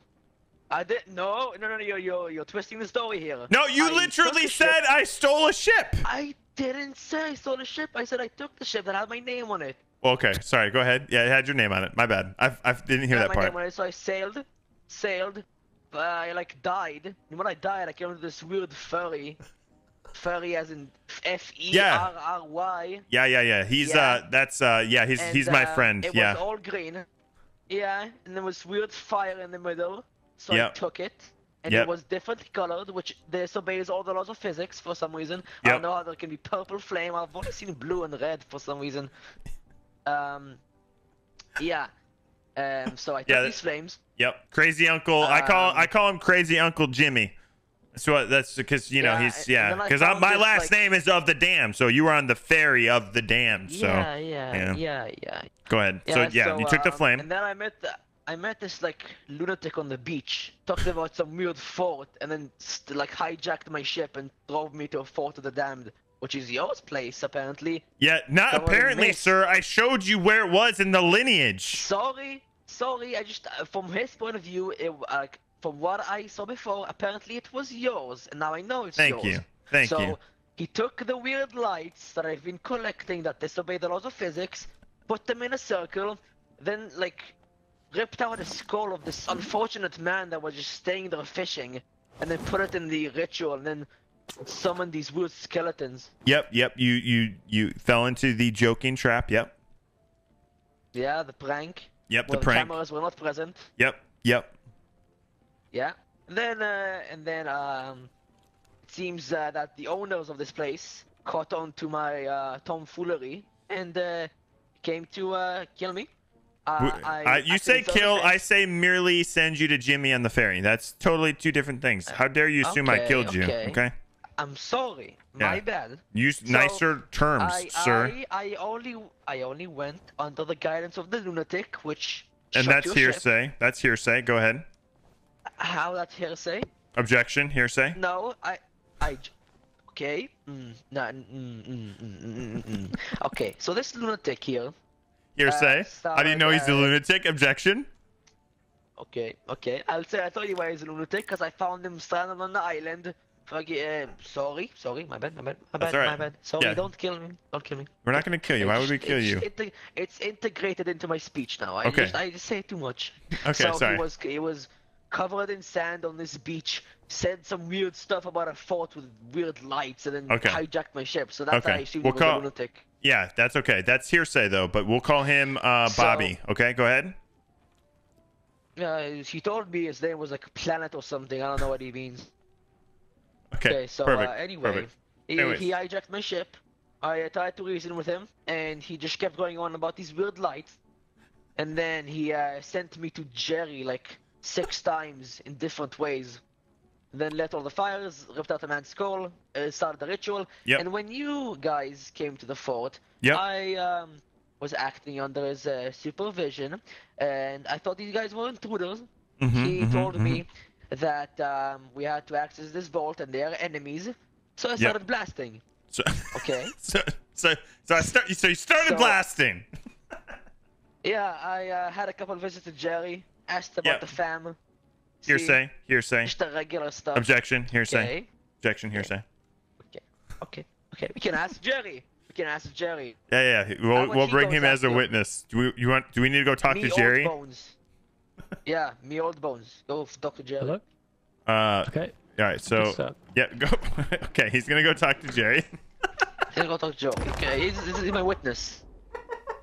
I did no, no, no, no. You're you're you're twisting the story here. No, you I literally the ship- said I stole a ship. I didn't say I stole the ship. I said I took the ship that had my name on it. Well, okay, sorry. Go ahead. Yeah, it had your name on it. My bad. I I didn't hear Had that my part. name on it, so I sailed, sailed. But I like died. And when I died, I came into this weird furry, furry as in F E R R Y. Yeah, yeah, yeah. He's Yeah. uh, that's uh, yeah. He's And, he's my uh, friend. It Yeah. was all green. Yeah, and there was weird fire in the middle, so I took it. And Yep. it was differently colored, which disobeys all the laws of physics for some reason. I don't know how there can be purple flame. I've only seen blue and red for some reason. Um, yeah. Um, so I took Yeah, these flames. Yep. Crazy Uncle. I call Um, I call him Crazy Uncle Jimmy. That's what. That's because you know Yeah, he's yeah. Because my last like- name is of the dam, so you were on the ferry of the dam. So yeah, yeah, yeah. yeah, yeah, go ahead. so yeah, you took the um, flame. And then I met the, I met this like lunatic on the beach, talked about some weird fort, and then st- like hijacked my ship and drove me to a fort of the damned, which is yours place apparently. Yeah, not apparently, sir. I showed you where it was in the lineage. Sorry, sorry. I just uh, from his point of view, it like from what I saw before, apparently it was yours, and now I know it's Thank yours. you. Thank so you. he took the weird lights that I've been collecting that disobey the laws of physics, put them in a circle, then like ripped out the skull of this unfortunate man that was just staying there fishing, and then put it in the ritual, and then summoned these weird skeletons. Yep, yep. You you you fell into the joking trap. Yep, Yeah, the prank. yep. The prank. cameras were not present. Yep, yep. Yeah. And then uh, and then um, it seems uh, that the owners of this place caught on to my uh, tomfoolery and uh, came to uh, kill me. Uh, I, uh, you acted say kill. I say merely send you to Jimmy on the ferry. That's totally two different things. How dare you assume I okay, killed you? okay. I'm sorry. Yeah. My bad. Use So, nicer terms, I, sir. I I only I only went under the guidance of the lunatic, which and that's your ship. hearsay. That's hearsay. Go ahead. How that hearsay? Objection. Hearsay. No, I I okay. Mm, no, mm, mm, mm, mm, mm. Okay, so this lunatic here. Hearsay. Uh, How do you know he's a uh, lunatic? Objection. Okay, okay. I'll say I told you why he's a lunatic because I found him stranded on the island. Forgi- uh, sorry, sorry, my bad, my bad, my That's bad, alright. my bad. Sorry, Yeah. don't kill me, don't kill me. We're not gonna kill you. Why would we kill it's you? inte- it's integrated into my speech now. I Okay. just, I just say too much. Okay, so sorry. he was he was covered in sand on this beach. Said some weird stuff about a fort with weird lights, and then Okay. hijacked my ship. So that's Okay, why I assumed we'll he was call- a lunatic. Yeah, that's okay. That's hearsay though. But we'll call him uh, So- Bobby. Okay, go ahead. Uh, he told me his name was like planet or something. I don't know what he means. Okay. Okay, so perfect. uh, anyway, perfect. he, he hijacked my ship. I tried to reason with him, and he just kept going on about these weird lights. And then he uh, sent me to Jerry like six times in different ways. Then lit all the fires, ripped out a man's skull, uh, started the ritual. Yep. And when you guys came to the fort, Yep. I um, was acting under his uh, supervision, and I thought these guys were intruders. Mhm, he mhm, told mhm. me that um, we had to access this vault and they are enemies. So I started blasting. So, Okay. so, so, so I start. So you started So- blasting. yeah, I uh, had a couple of visits to Jerry, asked about Yep. the fam. See, Hearsay. Hearsay. Just the regular stuff. Objection. Hearsay. Okay. Objection. Hearsay. Okay. Okay. Okay. We can ask Jerry. We can ask Jerry. Yeah, yeah. We'll, we'll bring him as a witness. Do we? You want? Do we need to go talk me to Jerry? bones. yeah, me old bones. Go f- talk to Jerry. Hello? Uh. Okay. All right. So. Yeah. Go. okay. He's gonna go talk to Jerry. Let's go talk to Joe. Okay, he's, he's my witness.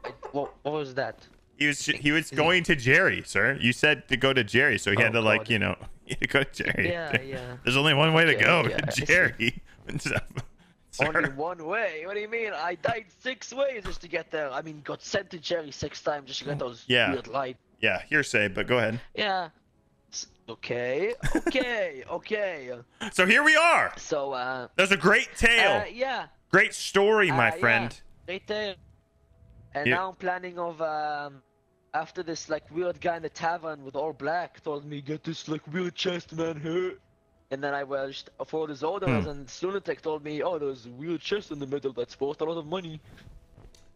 I, what, what was that? He was. He was going to Jerry, sir. You said to go to Jerry, so he had Oh, to like you know. He had to go to Jerry. Yeah, yeah. There's only one way to Okay, go yeah, to. Jerry. So, Only one way? What do you mean? I died six ways just to get there. I mean, got sent to Jerry six times just to get those Yeah. weird light. Yeah. Hearsay. But go ahead. Yeah. Okay, okay, okay. So here we are. So, uh, There's a great tale. uh yeah, Great story, my uh, yeah. friend. right there. And Yeah. now I'm planning of, um, after this like weird guy in the tavern with all black told me get this like weird chest man here. And then I was followed his orders, Hmm. and this lunatic told me, "Oh, there's a weird chest in the middle that's worth a lot of money."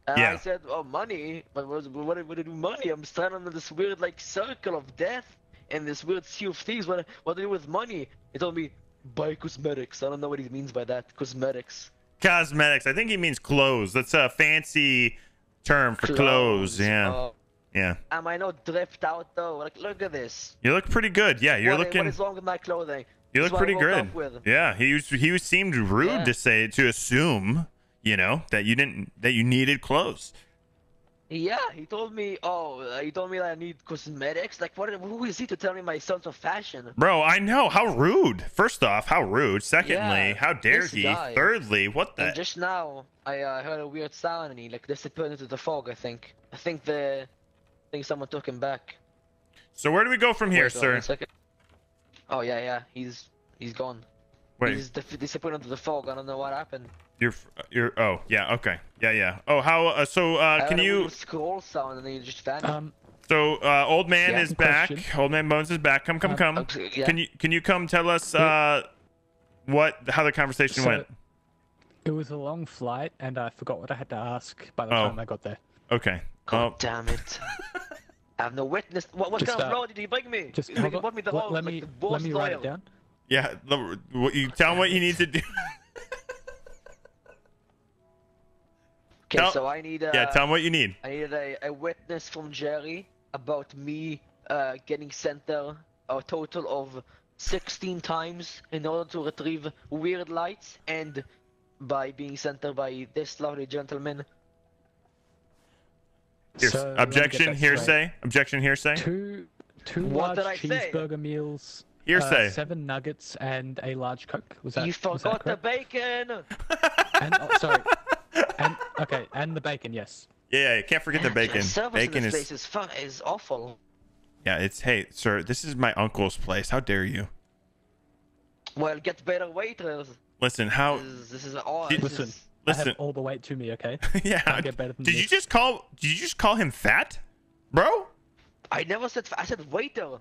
And Yeah. I said, "Oh, money? But what, what, what, do money? I'm standing in this weird like circle of death in this weird sea of thieves. What, what do I do with money?" He told me, "Buy cosmetics." I don't know what he means by that. Cosmetics. Cosmetics. I think he means clothes. That's a fancy term for clothes. Yeah. Oh, Yeah. am I not dripped out though? Like, look at this. You look pretty good. Yeah, you're what, looking. What is wrong with my clothing? You look is what I pretty good. Yeah, he was he was seemed rude Yeah. to say to assume, you know, that you didn't that you needed clothes. Yeah, he told me. Oh, uh, he told me that I need cosmetics. Like, what? Who is he to tell me my sense of fashion? Bro, I know. How rude. First off, how rude. Secondly, Yeah, how dare he? guy. Thirdly, what the And just now, I uh, heard a weird sound, and he like disappeared into the fog. I think. I think the. I think someone took him back. So where do we go from here, Wait, sir? Oh yeah, yeah. He's he's gone. Wait, He's disappeared into the fog. I don't know what happened. You're you're oh, yeah, okay. Yeah, yeah. Oh, how uh, so uh can you weird scroll sound, and then he just vanished. Um, so uh old man Yeah. is back. Old man Bones is back. Come come Um, come. okay, yeah. Can you can you come tell us uh what how the conversation So- went? it was a long flight, and I forgot what I had to ask by the Oh. time I got there. Okay. God Oh, damn it. I have no witness. What, what Just, kind of uh, law did he bring me? Just he hold brought me the Let- whole, let like, me let me write it down. yeah, the, what you tell him what you need to do. Okay, Tell- so I need uh, yeah, tell him what you need. I needed a, a witness from Jerry about me uh, getting sent there a total of 16 times in order to retrieve weird lights and by being sent there by this lovely gentleman. Here's- So, let me get objection, hearsay. straight. Objection, hearsay. Two two What did I large say? cheeseburger meals. Hearsay. Uh, seven nuggets and a large coke. Was that? you was that forgot the bacon! And, oh, sorry. and okay, and the bacon. Yes. Yeah, yeah, can't forget the bacon. Service Bacon in this is place is, fun, is awful. yeah. It's hey, sir. This is my uncle's place. How dare you? Well, get better waiters. Listen, how? This is, this is all. Did- this Listen, is- I Listen. have all the weight to me. Okay. yeah. Can't get better than Did you just call? Did you just call him fat, bro? I never said. I said waiter.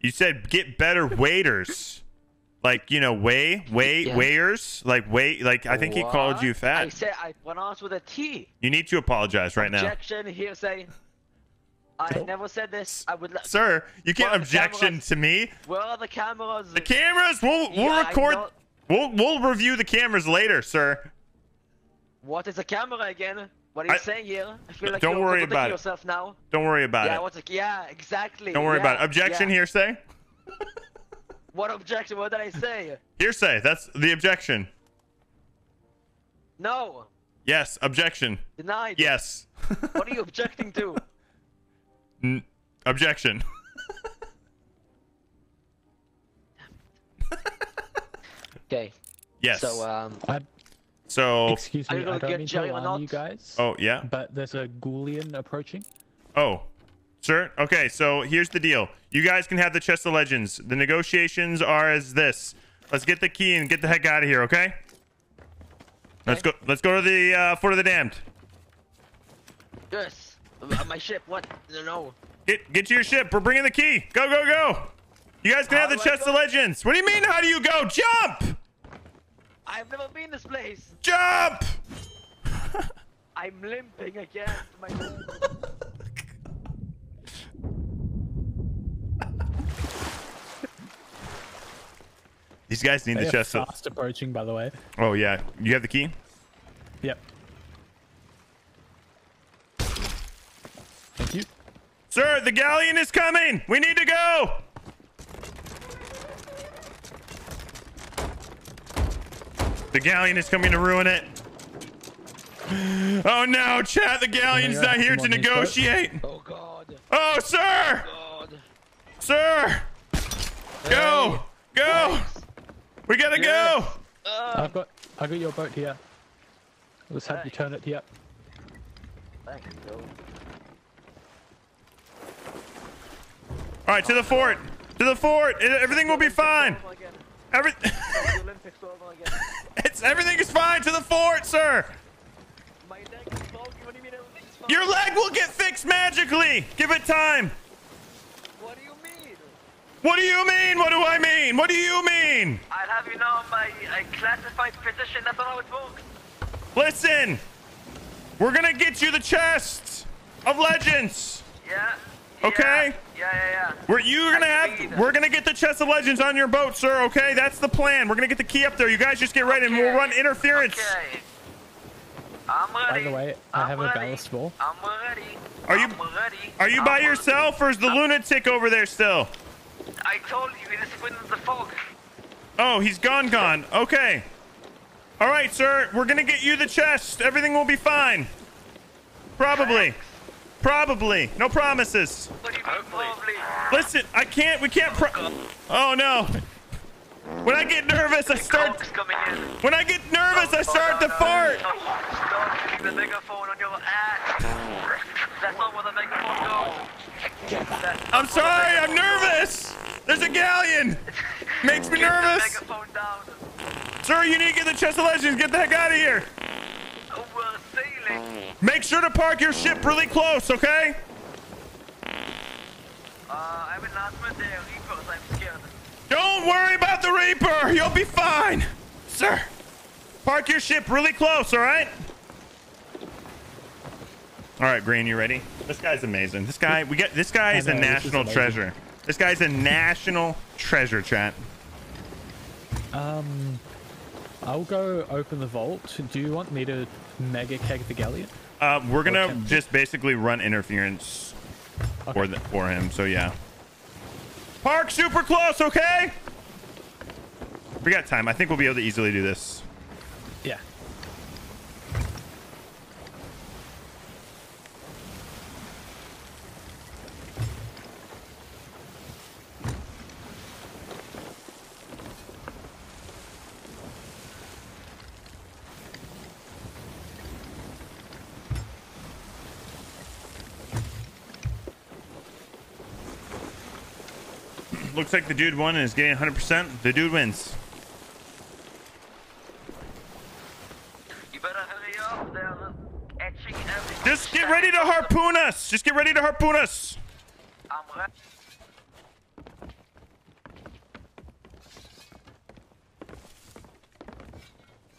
You said get better waiters. Like you know, weigh, weigh, Yeah. weighers. Like weigh. Like I think he called you fat I said I went pronounced with a T. You need to apologize right now, Objection, hearsay. I never said this. I would. Sir. You can't Well, objection cameras- to me. Where are the cameras? The cameras. We'll we'll Yeah, record. We'll we'll review the cameras later, sir. What is a camera again? What are you I- saying here? I feel like Don't you're worry contradicting about it. yourself now. Don't worry about yeah, it. what's a, yeah, exactly. Don't worry yeah, about it. Objection, yeah. hearsay. What objection? What did I say? Hearsay. That's the objection. No, Yes. Objection. denied. Yes. What are you objecting to? N- objection. Okay. Yes. So um, I, So. excuse me, you I gonna don't get mean to alarm you guys, Oh yeah. but there's a galleon approaching. Oh, sir. Okay, so here's the deal. You guys can have the chest of legends. The negotiations are as this. Let's get the key and get the heck out of here. Okay. Let's go. Let's go to the uh, Fort of the Damned. yes, Uh, my ship. What? No, no. Get get to your ship. We're bringing the key. Go go go. You guys can How have the chest of legends. What do you mean? How do you go? Jump! I've never been this place. Jump! I'm limping again. These guys need They the chest. Of... fast approaching, by the way. Oh yeah. You have the key. Yep. Thank you. Sir, the galleon is coming. We need to go. The galleon is coming to ruin it. Oh no, chat, the galleon's yeah, not here to on, these boats. negotiate. oh God. Oh, sir! Oh, God. Sir! Go! Go! Thanks. We gotta Yes. go! Uh, I've got I got your boat here. Let's have you turn it here. thank you. Alright, to the fort! To the fort! Everything will be fine! Every The Olympics over again. it's everything is fine to the fort, sir! My leg is broken. What do you mean Your leg will get fixed magically. Give it time. What do you mean? What do you mean? What do I mean? What do you mean? I'll have you know my uh, classified position. That's not how it works. Listen, we're gonna get you the chest of legends. Yeah. Okay. Yeah, yeah, yeah. We're you're gonna have we're gonna get the chest of legends on your boat, sir. Okay, that's the plan. We're gonna get the key up there. You guys just get ready, and we'll run interference. Okay. I'm ready. By the way, I I'm have a ready. ballast ball. I'm ready. Are you- I'm ready. Are you I'm by ready. yourself, or is the lunatic over there still? I told you, it is within the fog. Oh, he's gone, gone. Okay. All right, sir. We're gonna get you the chest. Everything will be fine. Probably. Probably. No promises. What do you mean, probably? Listen, I can't. We can't. Pro- oh no. When I get nervous, I start. Coke's coming in. When I get nervous, I start to fart. Stop the megaphone on your ass. That's not where the megaphone goes. I'm sorry. I'm nervous. There's a galleon. Makes me. Get nervous. megaphone down. Sir, you need to get the chest of legends. Get the heck out of here. Oh, we're sailing. Make sure to park your ship really close, okay? Uh, I have an announcement there. Reapers, I'm scared. Don't worry about the Reaper. You'll be fine. Sir, park your ship really close, all right? All right, Green, you ready? This guy's amazing. This guy, we get this guy is a know, this national amazing. treasure. This guy's a national treasure, chat. Um, I'll go open the vault. Do you want me to mega keg the galleon? Uh, we're gonna Okay. just basically run interference for the, for him. So yeah. Park super close, okay? We got time. I think we'll be able to easily do this. Yeah. Looks like the dude won and is getting 100%. The dude wins. You better hurry up. Etching. Just get ready to harpoon us. Just get ready to harpoon us. I'm ready.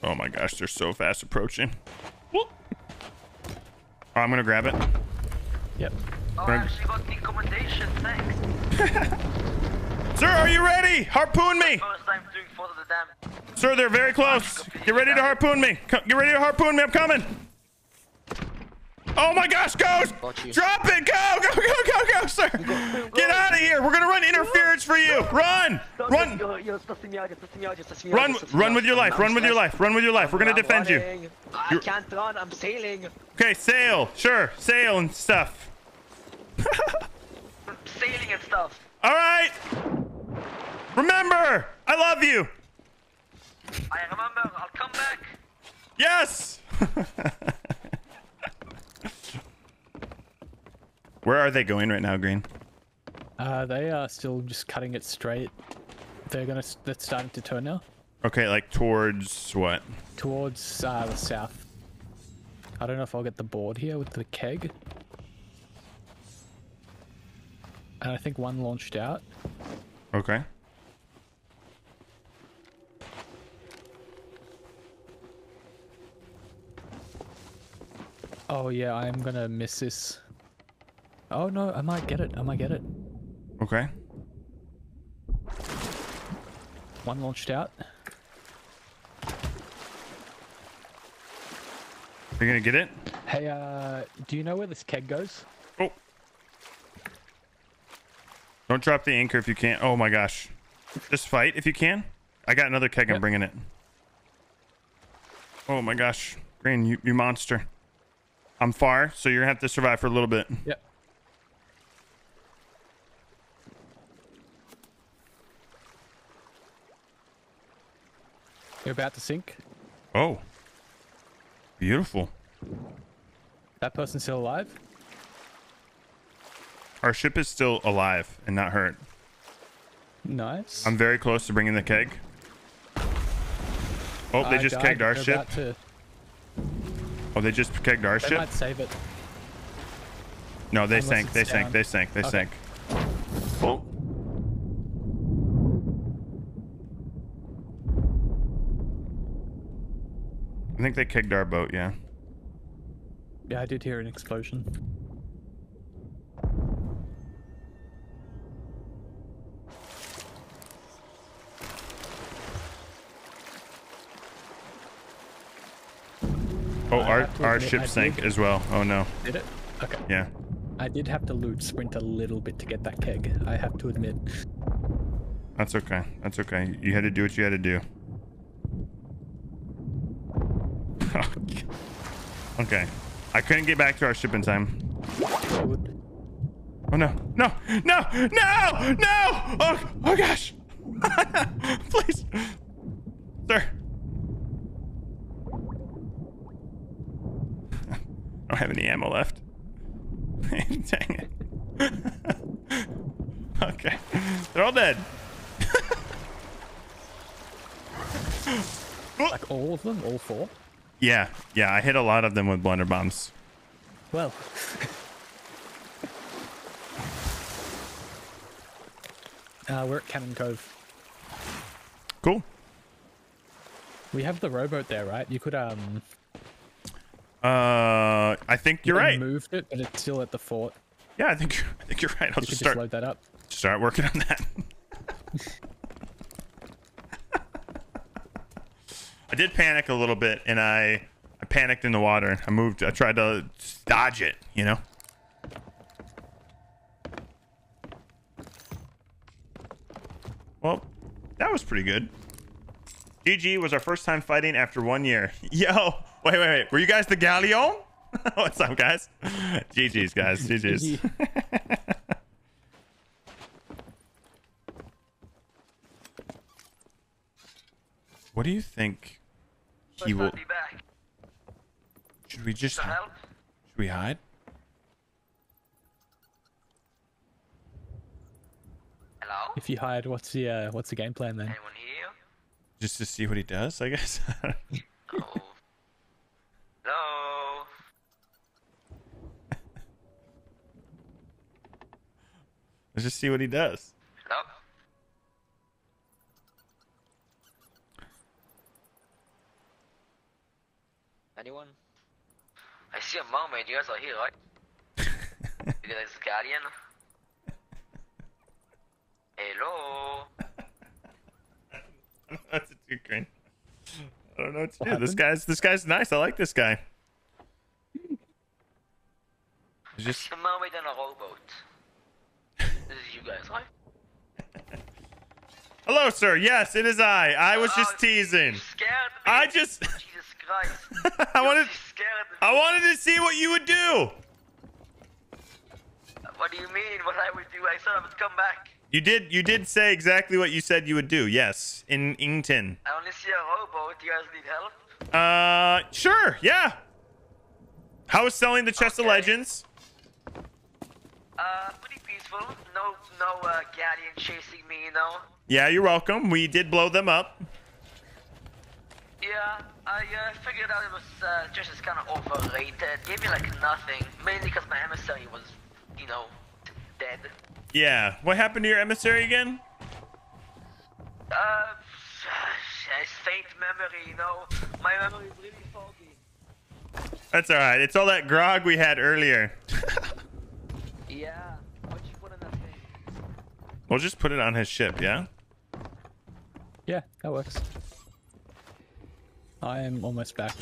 Oh my gosh, they're so fast approaching. Whoop. Oh, I'm gonna grab it. Yep. Oh, I actually got the commendation. Thanks. Sir, are you ready? Harpoon me. First time doing for the dam. Sir, they're very close. Get ready to harpoon me. Get ready to harpoon me. I'm coming. Oh my gosh, go! Drop it! Go, go, go, go, go, sir! Get out of here! We're gonna run interference for you! Run! Run! You're, you're stressing me out, you're stressing me out, you're stressing me Run! out, you're stressing me Run with your life! Run with your life! Run with your life! We're gonna defend you. I You're- can't run, I'm sailing. Okay, sail. Sure, sail and stuff. Sailing and stuff. All right. Remember, I love you. I remember. I'll come back. Yes. Where are they going right now, Green? Uh, they are still just cutting it straight. They're gonna. s- That's starting to turn now Okay, like towards what? towards uh, the south. I don't know if I'll get the board here with the keg. And I think one launched out. Okay. Oh yeah, I'm gonna miss this. Oh no, I might get it. I might get it. Okay. One launched out. You're gonna get it? Hey, uh, do you know where this keg goes? Oh. Don't drop the anchor if you can't. Oh my gosh. Just fight if you can. I got another keg. I'm bringing it. Oh my gosh. Green, you, you monster. I'm far, so you're gonna have to survive for a little bit. Yep. You're about to sink. Oh. Beautiful. That person's still alive. Our ship is still alive and not hurt. Nice. I'm very close to bringing the keg. Oh, they I just died. kegged our They're ship. about to- Oh, they just kegged our they ship. might save it. No, they Unless sank. They it's sank. They sank. They Okay. sank. Oh. I think they kicked our boat. Yeah. Yeah, I did hear an explosion. Our our admit, ship I sank did- as well. Oh no. Did it? Okay. Yeah. I did have to loot sprint a little bit to get that keg. I have to admit. That's okay. That's okay. You had to do what you had to do. okay. I couldn't get back to our ship in time. Oh no. No. No. No. No. Oh, oh gosh. Please. Sir. I don't have any ammo left. Dang it. okay. They're all dead. Like all of them, all four. Yeah, yeah, I hit a lot of them with blunder bombs. Well. uh, we're at Cannon Cove. Cool. We have the rowboat there, right? You could um. Uh, I think you're you right. Moved it, but it's still at the fort. Yeah, I think I think you're right. I'll You just start just load that up. start working on that. I did panic a little bit, and I I panicked in the water. I moved. I tried to dodge it. You know. Well, that was pretty good. GG was our first time fighting after one year. Yo, wait, wait, wait. Were you guys the Galleon? What's up, guys? GG's, guys. GG's. What do you think he Must will? back. Should we just? To help? Should we hide? Hello? If you hide, what's the uh, what's the game plan then? Anyone here? Just to see what he does, I guess. Oh. Hello? Let's just see what he does. Hello? Anyone? I see a mermaid. You guys are here, right? you guys guardian? Hello? That's a two green. I don't know what to do. What This guy's this guy's nice. I like this guy. It's just It's a mermaid and a rowboat. Is you guys, right? hello, sir. Yes, it is I. I was Oh, just teasing. Scared me. I just Jesus Christ. I wanted You scared me. I wanted to see what you would do. What do you mean? What I would do? I said I would come back. You did you did say exactly what you said you would do. Yes, in Ington. I only see a rowboat. You guys need help? Uh, sure. Yeah. How was selling the chest of legends? Uh, pretty peaceful. No, uh, chasing me, you know. Yeah, you're welcome. We did blow them up. Yeah, I uh, figured out it was uh, just as kind of overrated. Gave me like nothing, mainly because my emissary was, you know, dead. Yeah. What happened to your emissary again? Uh, it's faint memory, you know. My memory is really foggy. That's all right. It's all that grog we had earlier. Yeah. What'd you put in that thing? We'll just put it on his ship, yeah? Yeah, that works. I am almost back.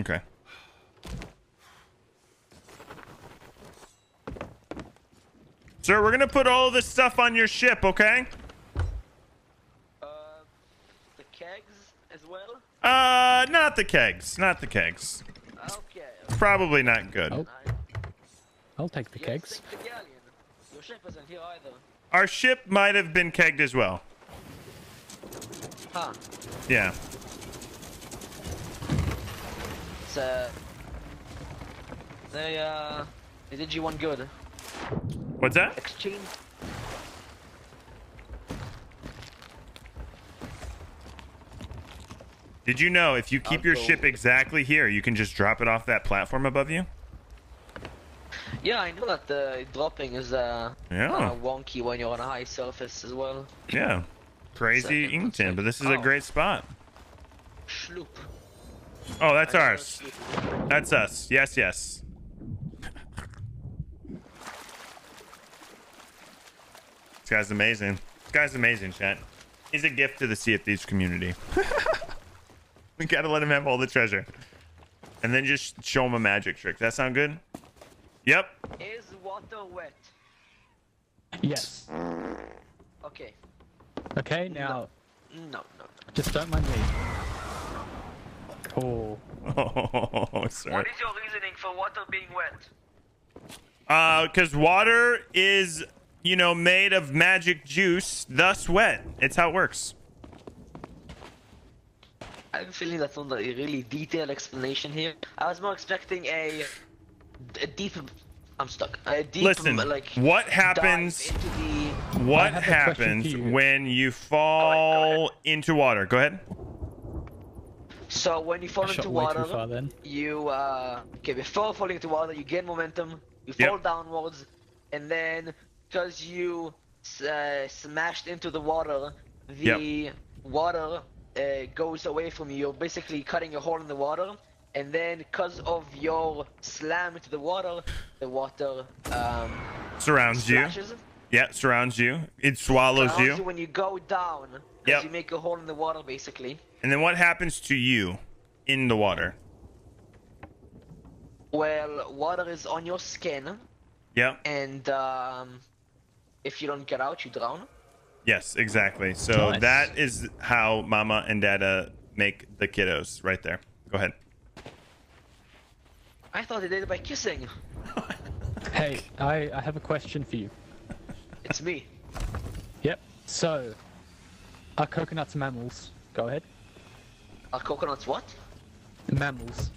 Okay. Sir, we're gonna put all this stuff on your ship, okay? Uh, the kegs as well? Uh, not the kegs. Not the kegs. Okay. Probably not good. Oh. I'll take the Yes, kegs. take the galleon. Your ship isn't here either. Our ship might have been kegged as well. Huh. Yeah. Uh... They, uh... They did you one good. What's that? Exchange... Did you know if you keep I'll your go- ship exactly here, you can just drop it off that platform above you? Yeah, I know that the dropping is uh, Yeah. wonky when you're on a high surface as well. Yeah. Crazy Inkton, but this is a Oh. great spot. Schloop. Oh, that's I ours. That's us. Yes, yes. This guy's amazing. This guy's amazing, chat. He's a gift to the Sea of Thieves community. we gotta let him have all the treasure. And then just show him a magic trick. That sound good? Yep. Is water wet? Yes. Okay. Okay, now No, no, no. just don't mind me. Oh, Oh, sorry. What is your reasoning for water being wet? Uh, because water is, you know, made of magic juice, thus wet. It's how it works. I'm feeling that's not a really detailed explanation here. I was more expecting a, a deep. I'm stuck. A deep, Listen, like what happens? into the. What have a question happens for you. when you Oh, fall into water? Go ahead. So when you fall I into water, far you uh okay before falling into water you gain momentum you Yep. fall downwards and then because you uh, smashed into the water the water uh, goes away from you you're basically cutting a hole in the water and then because of your slam into the water the water um Surrounds you. Yeah, surrounds you. It swallows Surrounds you. when you go down, Yep. you make a hole in the water basically And then what happens to you in the water? well water is on your skin Yep. and um, if you don't get out, you drown. Yes, exactly. So Nice. that is how mama and dada make the kiddos right there. Go ahead. I thought they did it by kissing. Hey, I, I have a question for you. It's me. Yep. So, are coconuts mammals? Go ahead. Are coconuts what? Mammals.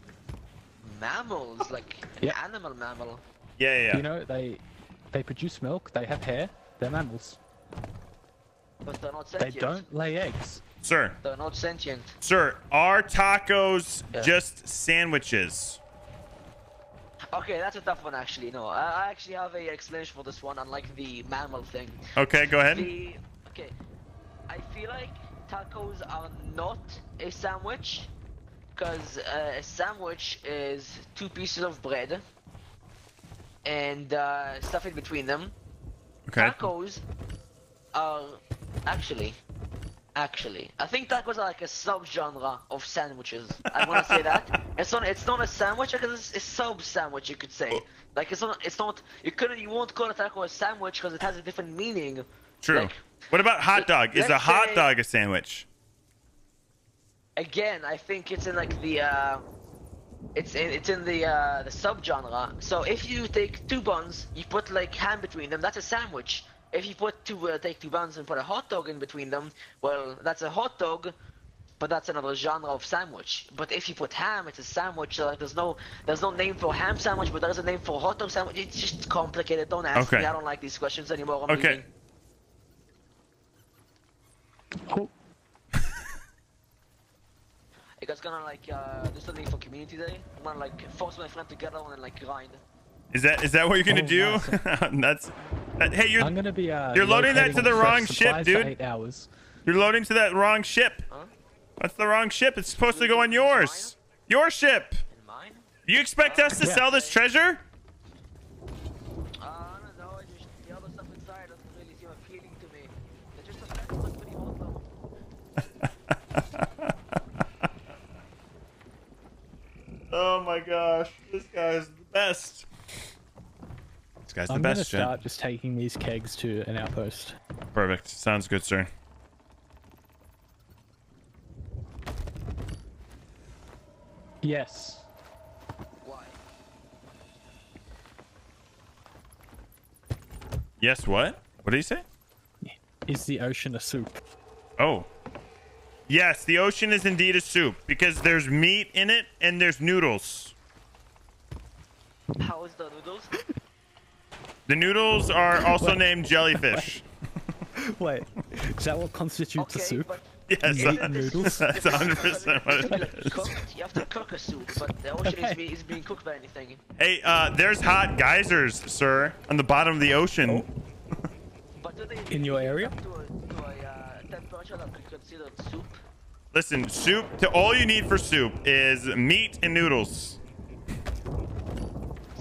Mammals, like Yeah. animal mammal. Yeah, yeah. yeah. You know, they they produce milk, they have hair, they're mammals. But they're not They don't lay eggs. Sir, They're not sentient. sir, are tacos Yeah. just sandwiches? Okay, that's a tough one actually. No, I, I actually have a explanation for this one, unlike the mammal thing. Okay, go ahead. The okay, I feel like tacos are not a sandwich, because uh, a sandwich is two pieces of bread and uh, stuff in between them. Okay. Tacos are actually, actually, I think tacos are like a subgenre of sandwiches. I want to say that it's not. It's not a sandwich because it's a sub sandwich. You could say. Like it's not. It's not. You couldn't. You won't call a taco a sandwich because it has a different meaning. True. Like, what about hot dog? Is a hot say- dog a sandwich? again, I think it's in like the. Uh, it's in it's in the uh, the subgenre. So if you take two buns, you put like ham between them. That's a sandwich. If you put two uh, take two buns and put a hot dog in between them, well, that's a hot dog. But that's another genre of sandwich. But if you put ham, it's a sandwich. So like, there's no there's no name for ham sandwich, but there's a name for hot dog sandwich. It's just complicated. Don't ask Okay. me. I don't like these questions anymore. I'm Okay. leaving. Oh, You guys gonna like uh, do something for community day? I'm gonna like force my friend together and then like grind. Is that is that what you're gonna Oh, do? nice. That's. that- hey, you're I'm gonna be. Uh, You're loading that to the wrong ship, dude. Eight hours. you're loading to that wrong ship. Huh? That's the wrong ship. It's supposed to go on yours. Your ship. Mine? You expect us to Yeah. sell this treasure? Uh, I don't know. It's just the other stuff inside doesn't really seem appealing to me. They're just a fact, but pretty awesome. Oh my gosh, this guy is the best. This guy's the I'm gonna best. Jen. start just taking these kegs to an outpost. Perfect. Sounds good, sir. Yes. Why? Yes. What? What did he say? Is the ocean a soup? Oh. Yes, the ocean is indeed a soup because there's meat in it and there's noodles. How is the noodles? The noodles are also named jellyfish. Wait, is that what constitutes a soup? Yes, Meat and noodles. that's 100 percent what It's it like is. cooked. You have to cook a soup, but the ocean is, be, is being cooked by anything. Hey, uh, there's hot geysers, sir, on the bottom of the ocean. But In your area? to a, to a uh, temperature that we consider soup? Listen, soup. To all you need for soup is meat and noodles.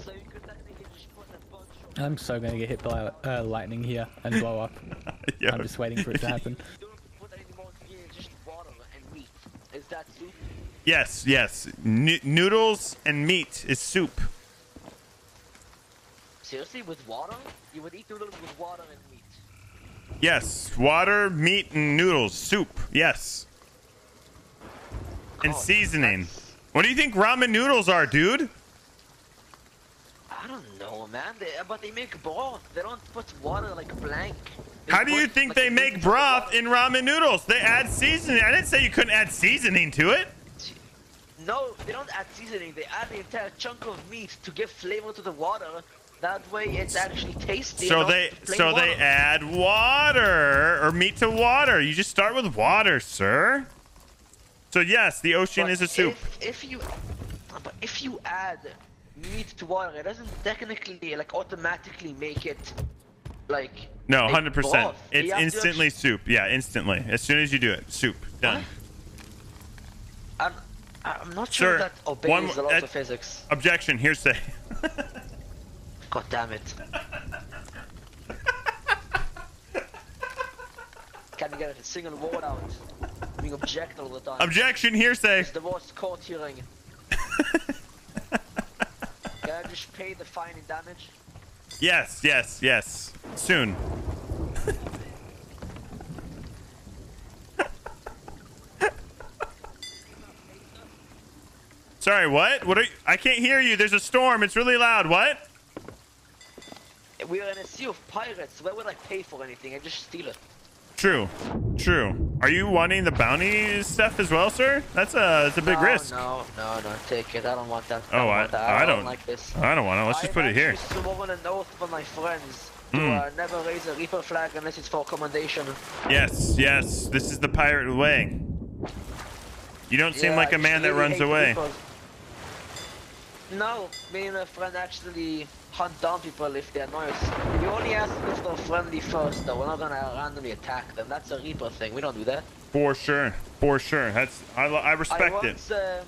So you could technically just put a bunch of I'm so gonna get hit by uh, lightning here and blow up. Yo. I'm just waiting for it to happen. don't put any more ingredients, just water and meat. Is that soup? Yes, yes. N- noodles and meat is soup. Seriously, with water? You would eat noodles with water and meat. Yes, water, meat, and noodles. Soup. Yes. And God, seasoning. that's- What do you think ramen noodles are, dude? Don't know, man. They, but they make broth. They don't put water like blank. They How do you think like, they make broth in ramen noodles? They add seasoning. I didn't say you couldn't add seasoning to it. No, they don't add seasoning. They add the entire chunk of meat to give flavor to the water. That way, it's actually tasty. So they so they add water or meat to water. You just start with water, sir. So yes, the ocean But is a soup. If, if you, but if you add meat to water, it doesn't technically like automatically make it like. No, hundred percent. broth. It's You have to instantly actu- soup. Yeah, instantly. As soon as you do it, soup done. I'm, I'm not sure Sir, that obeys one- the laws uh, of physics. Objection. Hearsay. God damn it. Can you get a single word out? Being object all the time. Objection. Hearsay. It's the worst court hearing. Pay the fine and damage? Yes, yes, yes. Soon. Sorry, what? What are you? I can't hear you. There's a storm. It's really loud. What? We are in a sea of pirates. Why would I pay for anything? I just steal it. True. True. Are you wanting the bounty stuff as well, sir? That's a that's a big no, risk. No, no, no. Take it. I don't want that. Oh, don't I- want that. I don't, don't- like this. I don't want to. Let's just I've put it here. actually sworn an oath for my friends to Hmm. uh, never raise a Reaper flag unless it's for commendation. Yes, yes. This is the pirate way. You don't seem Yeah, like a man that really runs away. Reapers. No, me and a friend actually hunt down people if they annoy us. You only ask if they're friendly first, though. We're not gonna randomly attack them. That's a Reaper thing. We don't do that. For sure. For sure. That's I, I I respect it. um,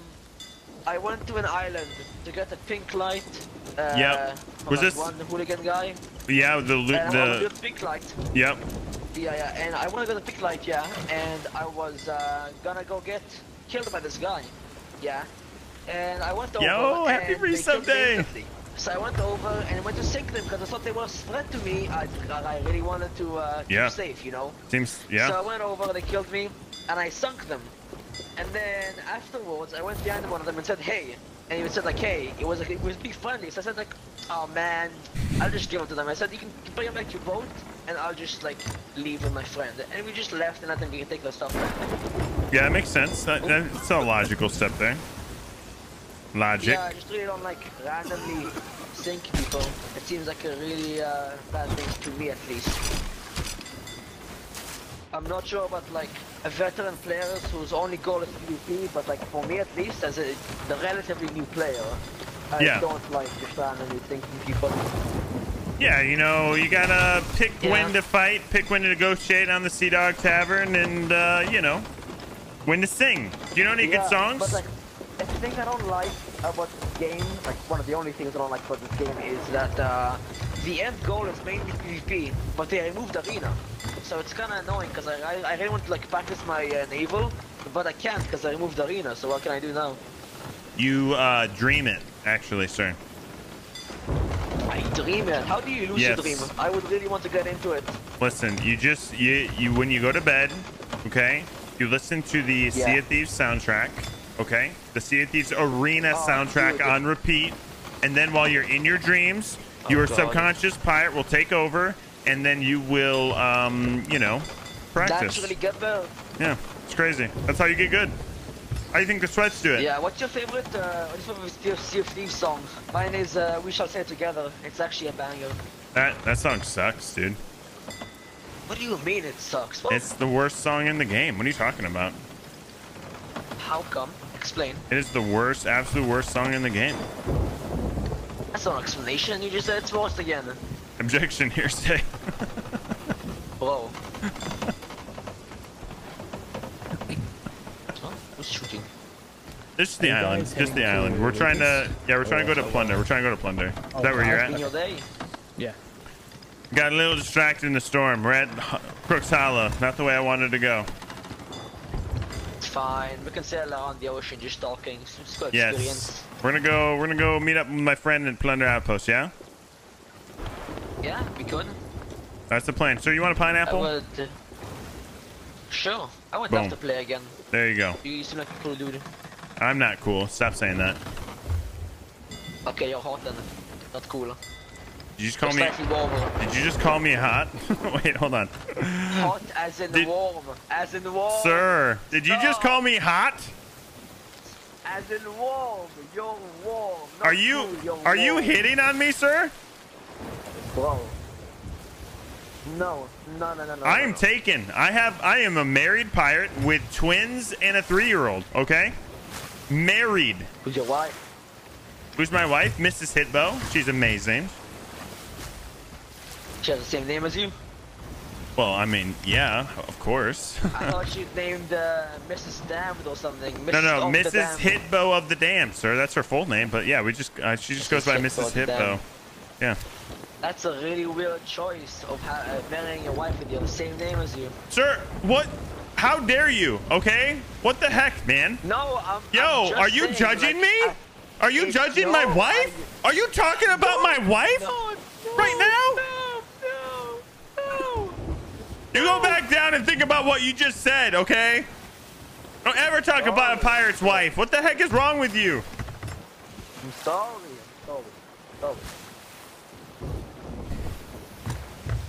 I went to an island to get a pink light. Uh, Yep. Was this- one hooligan guy? Yeah, the lo- And I wanted to the get pink light. yep. Yeah, yeah, and I wanted to get a pink light, yeah, and I was uh, gonna go get killed by this guy, yeah, and I went over. Yo, happy and free they killed me someday. instantly. So I went over and went to sink them because I thought they were a threat to me. I, I really wanted to uh, keep Yeah. safe, you know. Seems yeah. So. I went over, they killed me, and I sunk them. And then afterwards, I went behind one of them and said, "Hey," and he said like, "Hey," it was like, it was big friendly. So I said like, "Oh man," I'll just give it to them. I said, "You can bring them back to your boat, and I'll just like leave with my friend." And we just left and let them take their stuff back. Yeah, it makes sense. That, that's a logical step there. Logic. Yeah, I just really don't like randomly sink people. It seems like a really uh, bad thing to me at least. I'm not sure about like a veteran players whose only goal is PvP, but like for me at least, as a the relatively new player, I Yeah. don't like just randomly sinking people. Yeah, you know, you gotta pick Yeah. when to fight, pick when to negotiate on the Sea Dog Tavern, and uh, you know, when to sing. Do you know any Yeah, good songs? But like, the thing I don't like about this game, like one of the only things I don't like about this game is that uh, the end goal is mainly PvP, but they removed arena. So it's kind of annoying because I, I I really want to like practice my uh, naval, but I can't because I removed arena. So what can I do now? you uh, dream it, actually, sir. I dream it. How do you lose Yes. a dream? I would really want to get into it. Listen, you just you you when you go to bed, okay? You listen to the Sea of Thieves soundtrack, okay? The Sea of Thieves arena Oh, soundtrack on repeat, and then while you're in your dreams, your God. subconscious pirate will take over, and then you will, um, you know, practice. Naturally get. Yeah, it's crazy. That's how you get good. How do you think the sweats do it? Yeah. What's your favorite? Uh, what's your favorite Sea of- Thieves song? Mine is uh, "We Shall Sail Together." It's actually a banger. That that song sucks, dude. What do you mean it sucks? Well, It's the worst song in the game. What are you talking about? how come? Explain. It is the worst, absolute worst song in the game. That's not an explanation. You just said it's worse again. Objection hearsay. Bro. huh? Who's shooting? This is the you island. Just the island. We're trying to. Yeah, we're trying to go to plunder. We're trying to go to plunder. Is that where you're How's at? your day? Yeah. Got a little distracted in the storm. We're at Crooks Hollow. Not the way I wanted to go. Fine. We can sail around the ocean just talking. It's good Yes. experience. We're gonna go. We're gonna go meet up with my friend at Plunder Outpost. Yeah, Yeah, we could. that's the plan. So you want a pineapple? would. Uh, sure. I would Boom. love to play again. There you go. You seem like a cool dude. I'm not cool. Stop saying that. Okay, you're hot then. Not cool. Did you just call me? Did you just call me hot? Wait, hold on, Hot as in Did- warm. As in warm. sir. Did you just call me hot? As in warm. You're warm. Not Are you cool, are you hitting on me, sir? Bro. No. No, no, no, no. I am no. taken. I have. I am a married pirate with twins and a three-year-old. Okay, married. Who's your wife? Who's my wife? Mrs. Hitbo. She's amazing. She has the same name as you? Well, I mean, yeah, of course. I thought she named uh, Mrs. Damned or something. Mrs. no, no, Mrs. Hitbo of the Dam, sir. That's her full name. But yeah, we just uh, she just goes by Mrs. Mrs. Hitbo of the Hitbo. Dam. Yeah, That's a really weird choice of ha- uh, marrying your wife with the same name as you. sir. What? How dare you? Okay. What the heck, man? No, I'm. Yo, I'm are you saying, judging like, me? I- Are you judging no, my wife? Are you talking about my wife? No, no, Right now? You go back down and think about what you just said, okay? Don't ever talk about a pirate's wife. What the heck is wrong with you? I'm sorry. I'm sorry. Sorry.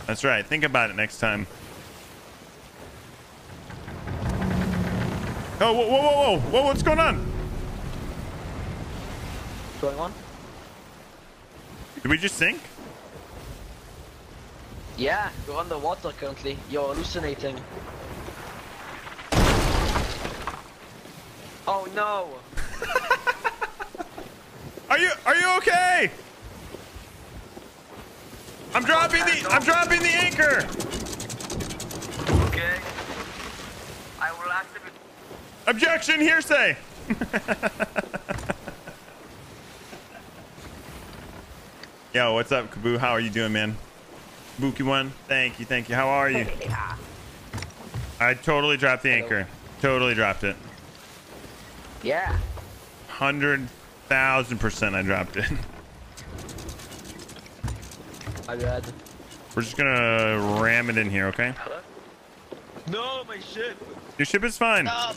That's right. Think about it next time. Oh, whoa, whoa, whoa, whoa, whoa! What's going on? What's going on? Did we just sink? Yeah, you're underwater currently. You're hallucinating. Oh no! Are you are you okay? I'm dropping the I'm dropping the anchor. Okay. I will activate. Objection hearsay. Yo, what's up, Kaboo? How are you doing, man? Kabuki one, thank you, thank you. How are you? I totally dropped the anchor. Totally dropped it. Yeah. Hundred thousand percent, I dropped it. My bad. We're just gonna ram it in here, okay? No, my ship. Your ship is fine. Stop.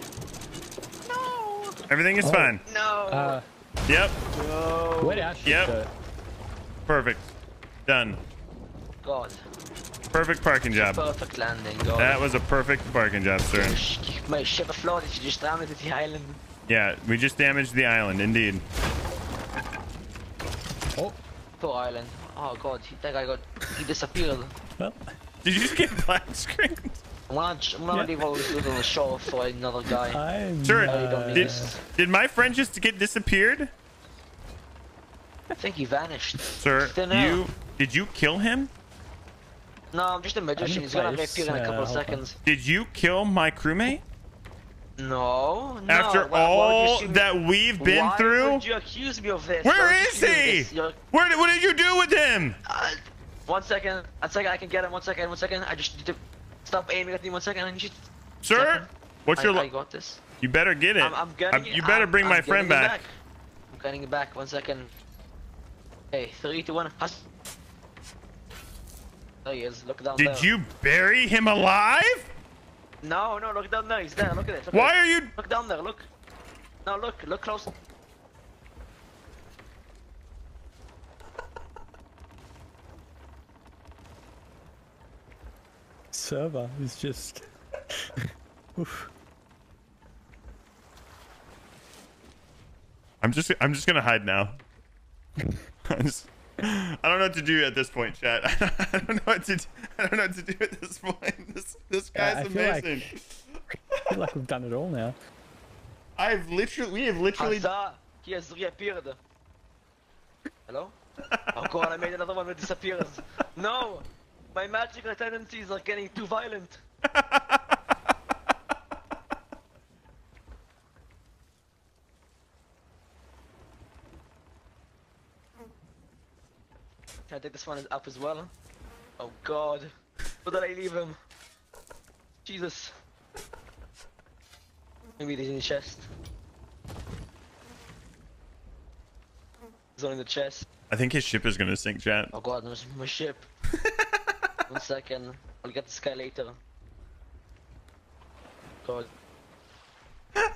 No. Everything is Oh. fine. No. Uh, Yep. no. where did our ship Yep. Perfect. Done. God. Perfect parking job. Perfect landing. God. That was a perfect parking job, sir. My ship afloat. She just drowned at the island. Yeah, we just damaged the island, indeed. Oh, Poor island. Oh God, he, that guy got. He disappeared. well, Did you just get black screened? I'm gonna, I'm gonna Yeah. leave all this on the shore for another guy. I'm. Sir, No, you don't need did, did my friend just get disappeared? I think he vanished. Sir, you did you kill him? No, I'm just a magician. He's gonna place, reappear in a couple uh, of seconds. Did you kill my crewmate? No, no. After why- why you all assume- that we've been why through? would you accuse me of this? Where Why you is accuse me of he? Where did, what did you do with him? uh, one second. One second. I can get him. One second. One second. I just need to stop aiming at me. One second. And just. Sir, Second. what's I, your I lo- got this. You better get it. I'm, I'm getting Uh, it. you better I'm- bring I'm my friend it back. I'm getting it back. One second. Hey, three three, two, one. Hus- There he is. Look down there. Did you bury him alive? No, no. Look down there. He's there. Look at it. Look Why at are it. you Look down there. Look. No, look. Look close. server is just. Oof. I'm just I'm just gonna hide now. I'm just- I don't know what to do at this point, chat. I don't know what to. Do. I don't know what to do at this point. This this Yeah, guy's I feel like- amazing. I feel like we've done it all now. I've literally, we have literally. Huzzah! He has reappeared. Hello? oh god, I made another one that disappears. No! My magical tendencies are getting too violent. Can I take this one is up as well? Oh god. Where did I leave him? Jesus. Maybe he's in the chest. He's on in the chest. I think his ship is gonna sink, chat. Oh god, my ship. One second. I'll get this guy later. God. I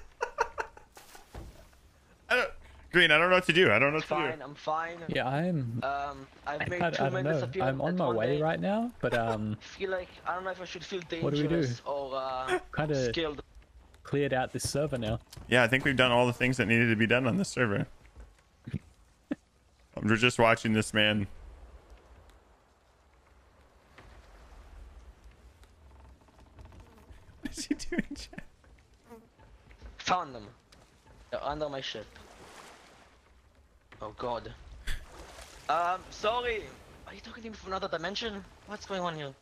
don't, Green, I don't know what to do. I don't know what Fine, to do. I'm fine. Yeah, I'm. Um, I've I, made I, two I don't men know. disappear I'm on my way day. right now, but um, I feel like, I don't know if I should feel What do we do? dangerous or uh, Kinda- skilled. cleared out this server now. Yeah, I think we've done all the things that needed to be done on this server. I'm just watching this man. What is he doing, chat? Found them. They're under my ship. Oh god. Um, sorry. Are you talking to me from another dimension? What's going on here?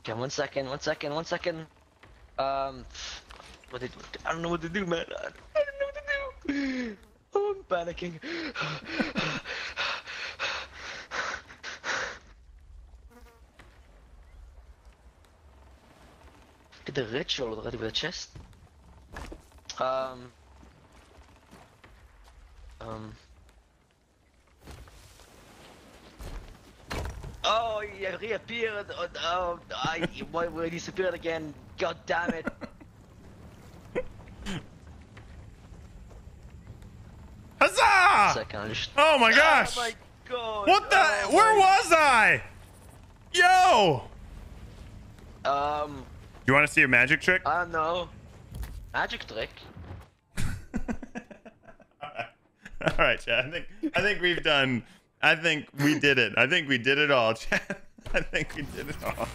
Okay, one second, one second, one second. Um, what did I don't know what to do, man. I don't know what to do. Oh, I'm panicking. Did the ritual already with the chest? Um. Um. Oh, he reappeared. Oh, oh I, why he disappeared again? God damn it. Huzzah! Second, just... Oh my gosh! Oh my god. What the? Oh Where my- was I? Yo! Um, You want to see a magic trick? I don't know. Magic trick? All right, chat. I think I think we've done. I think we did it. I think we did it all, chat. I think we did it all.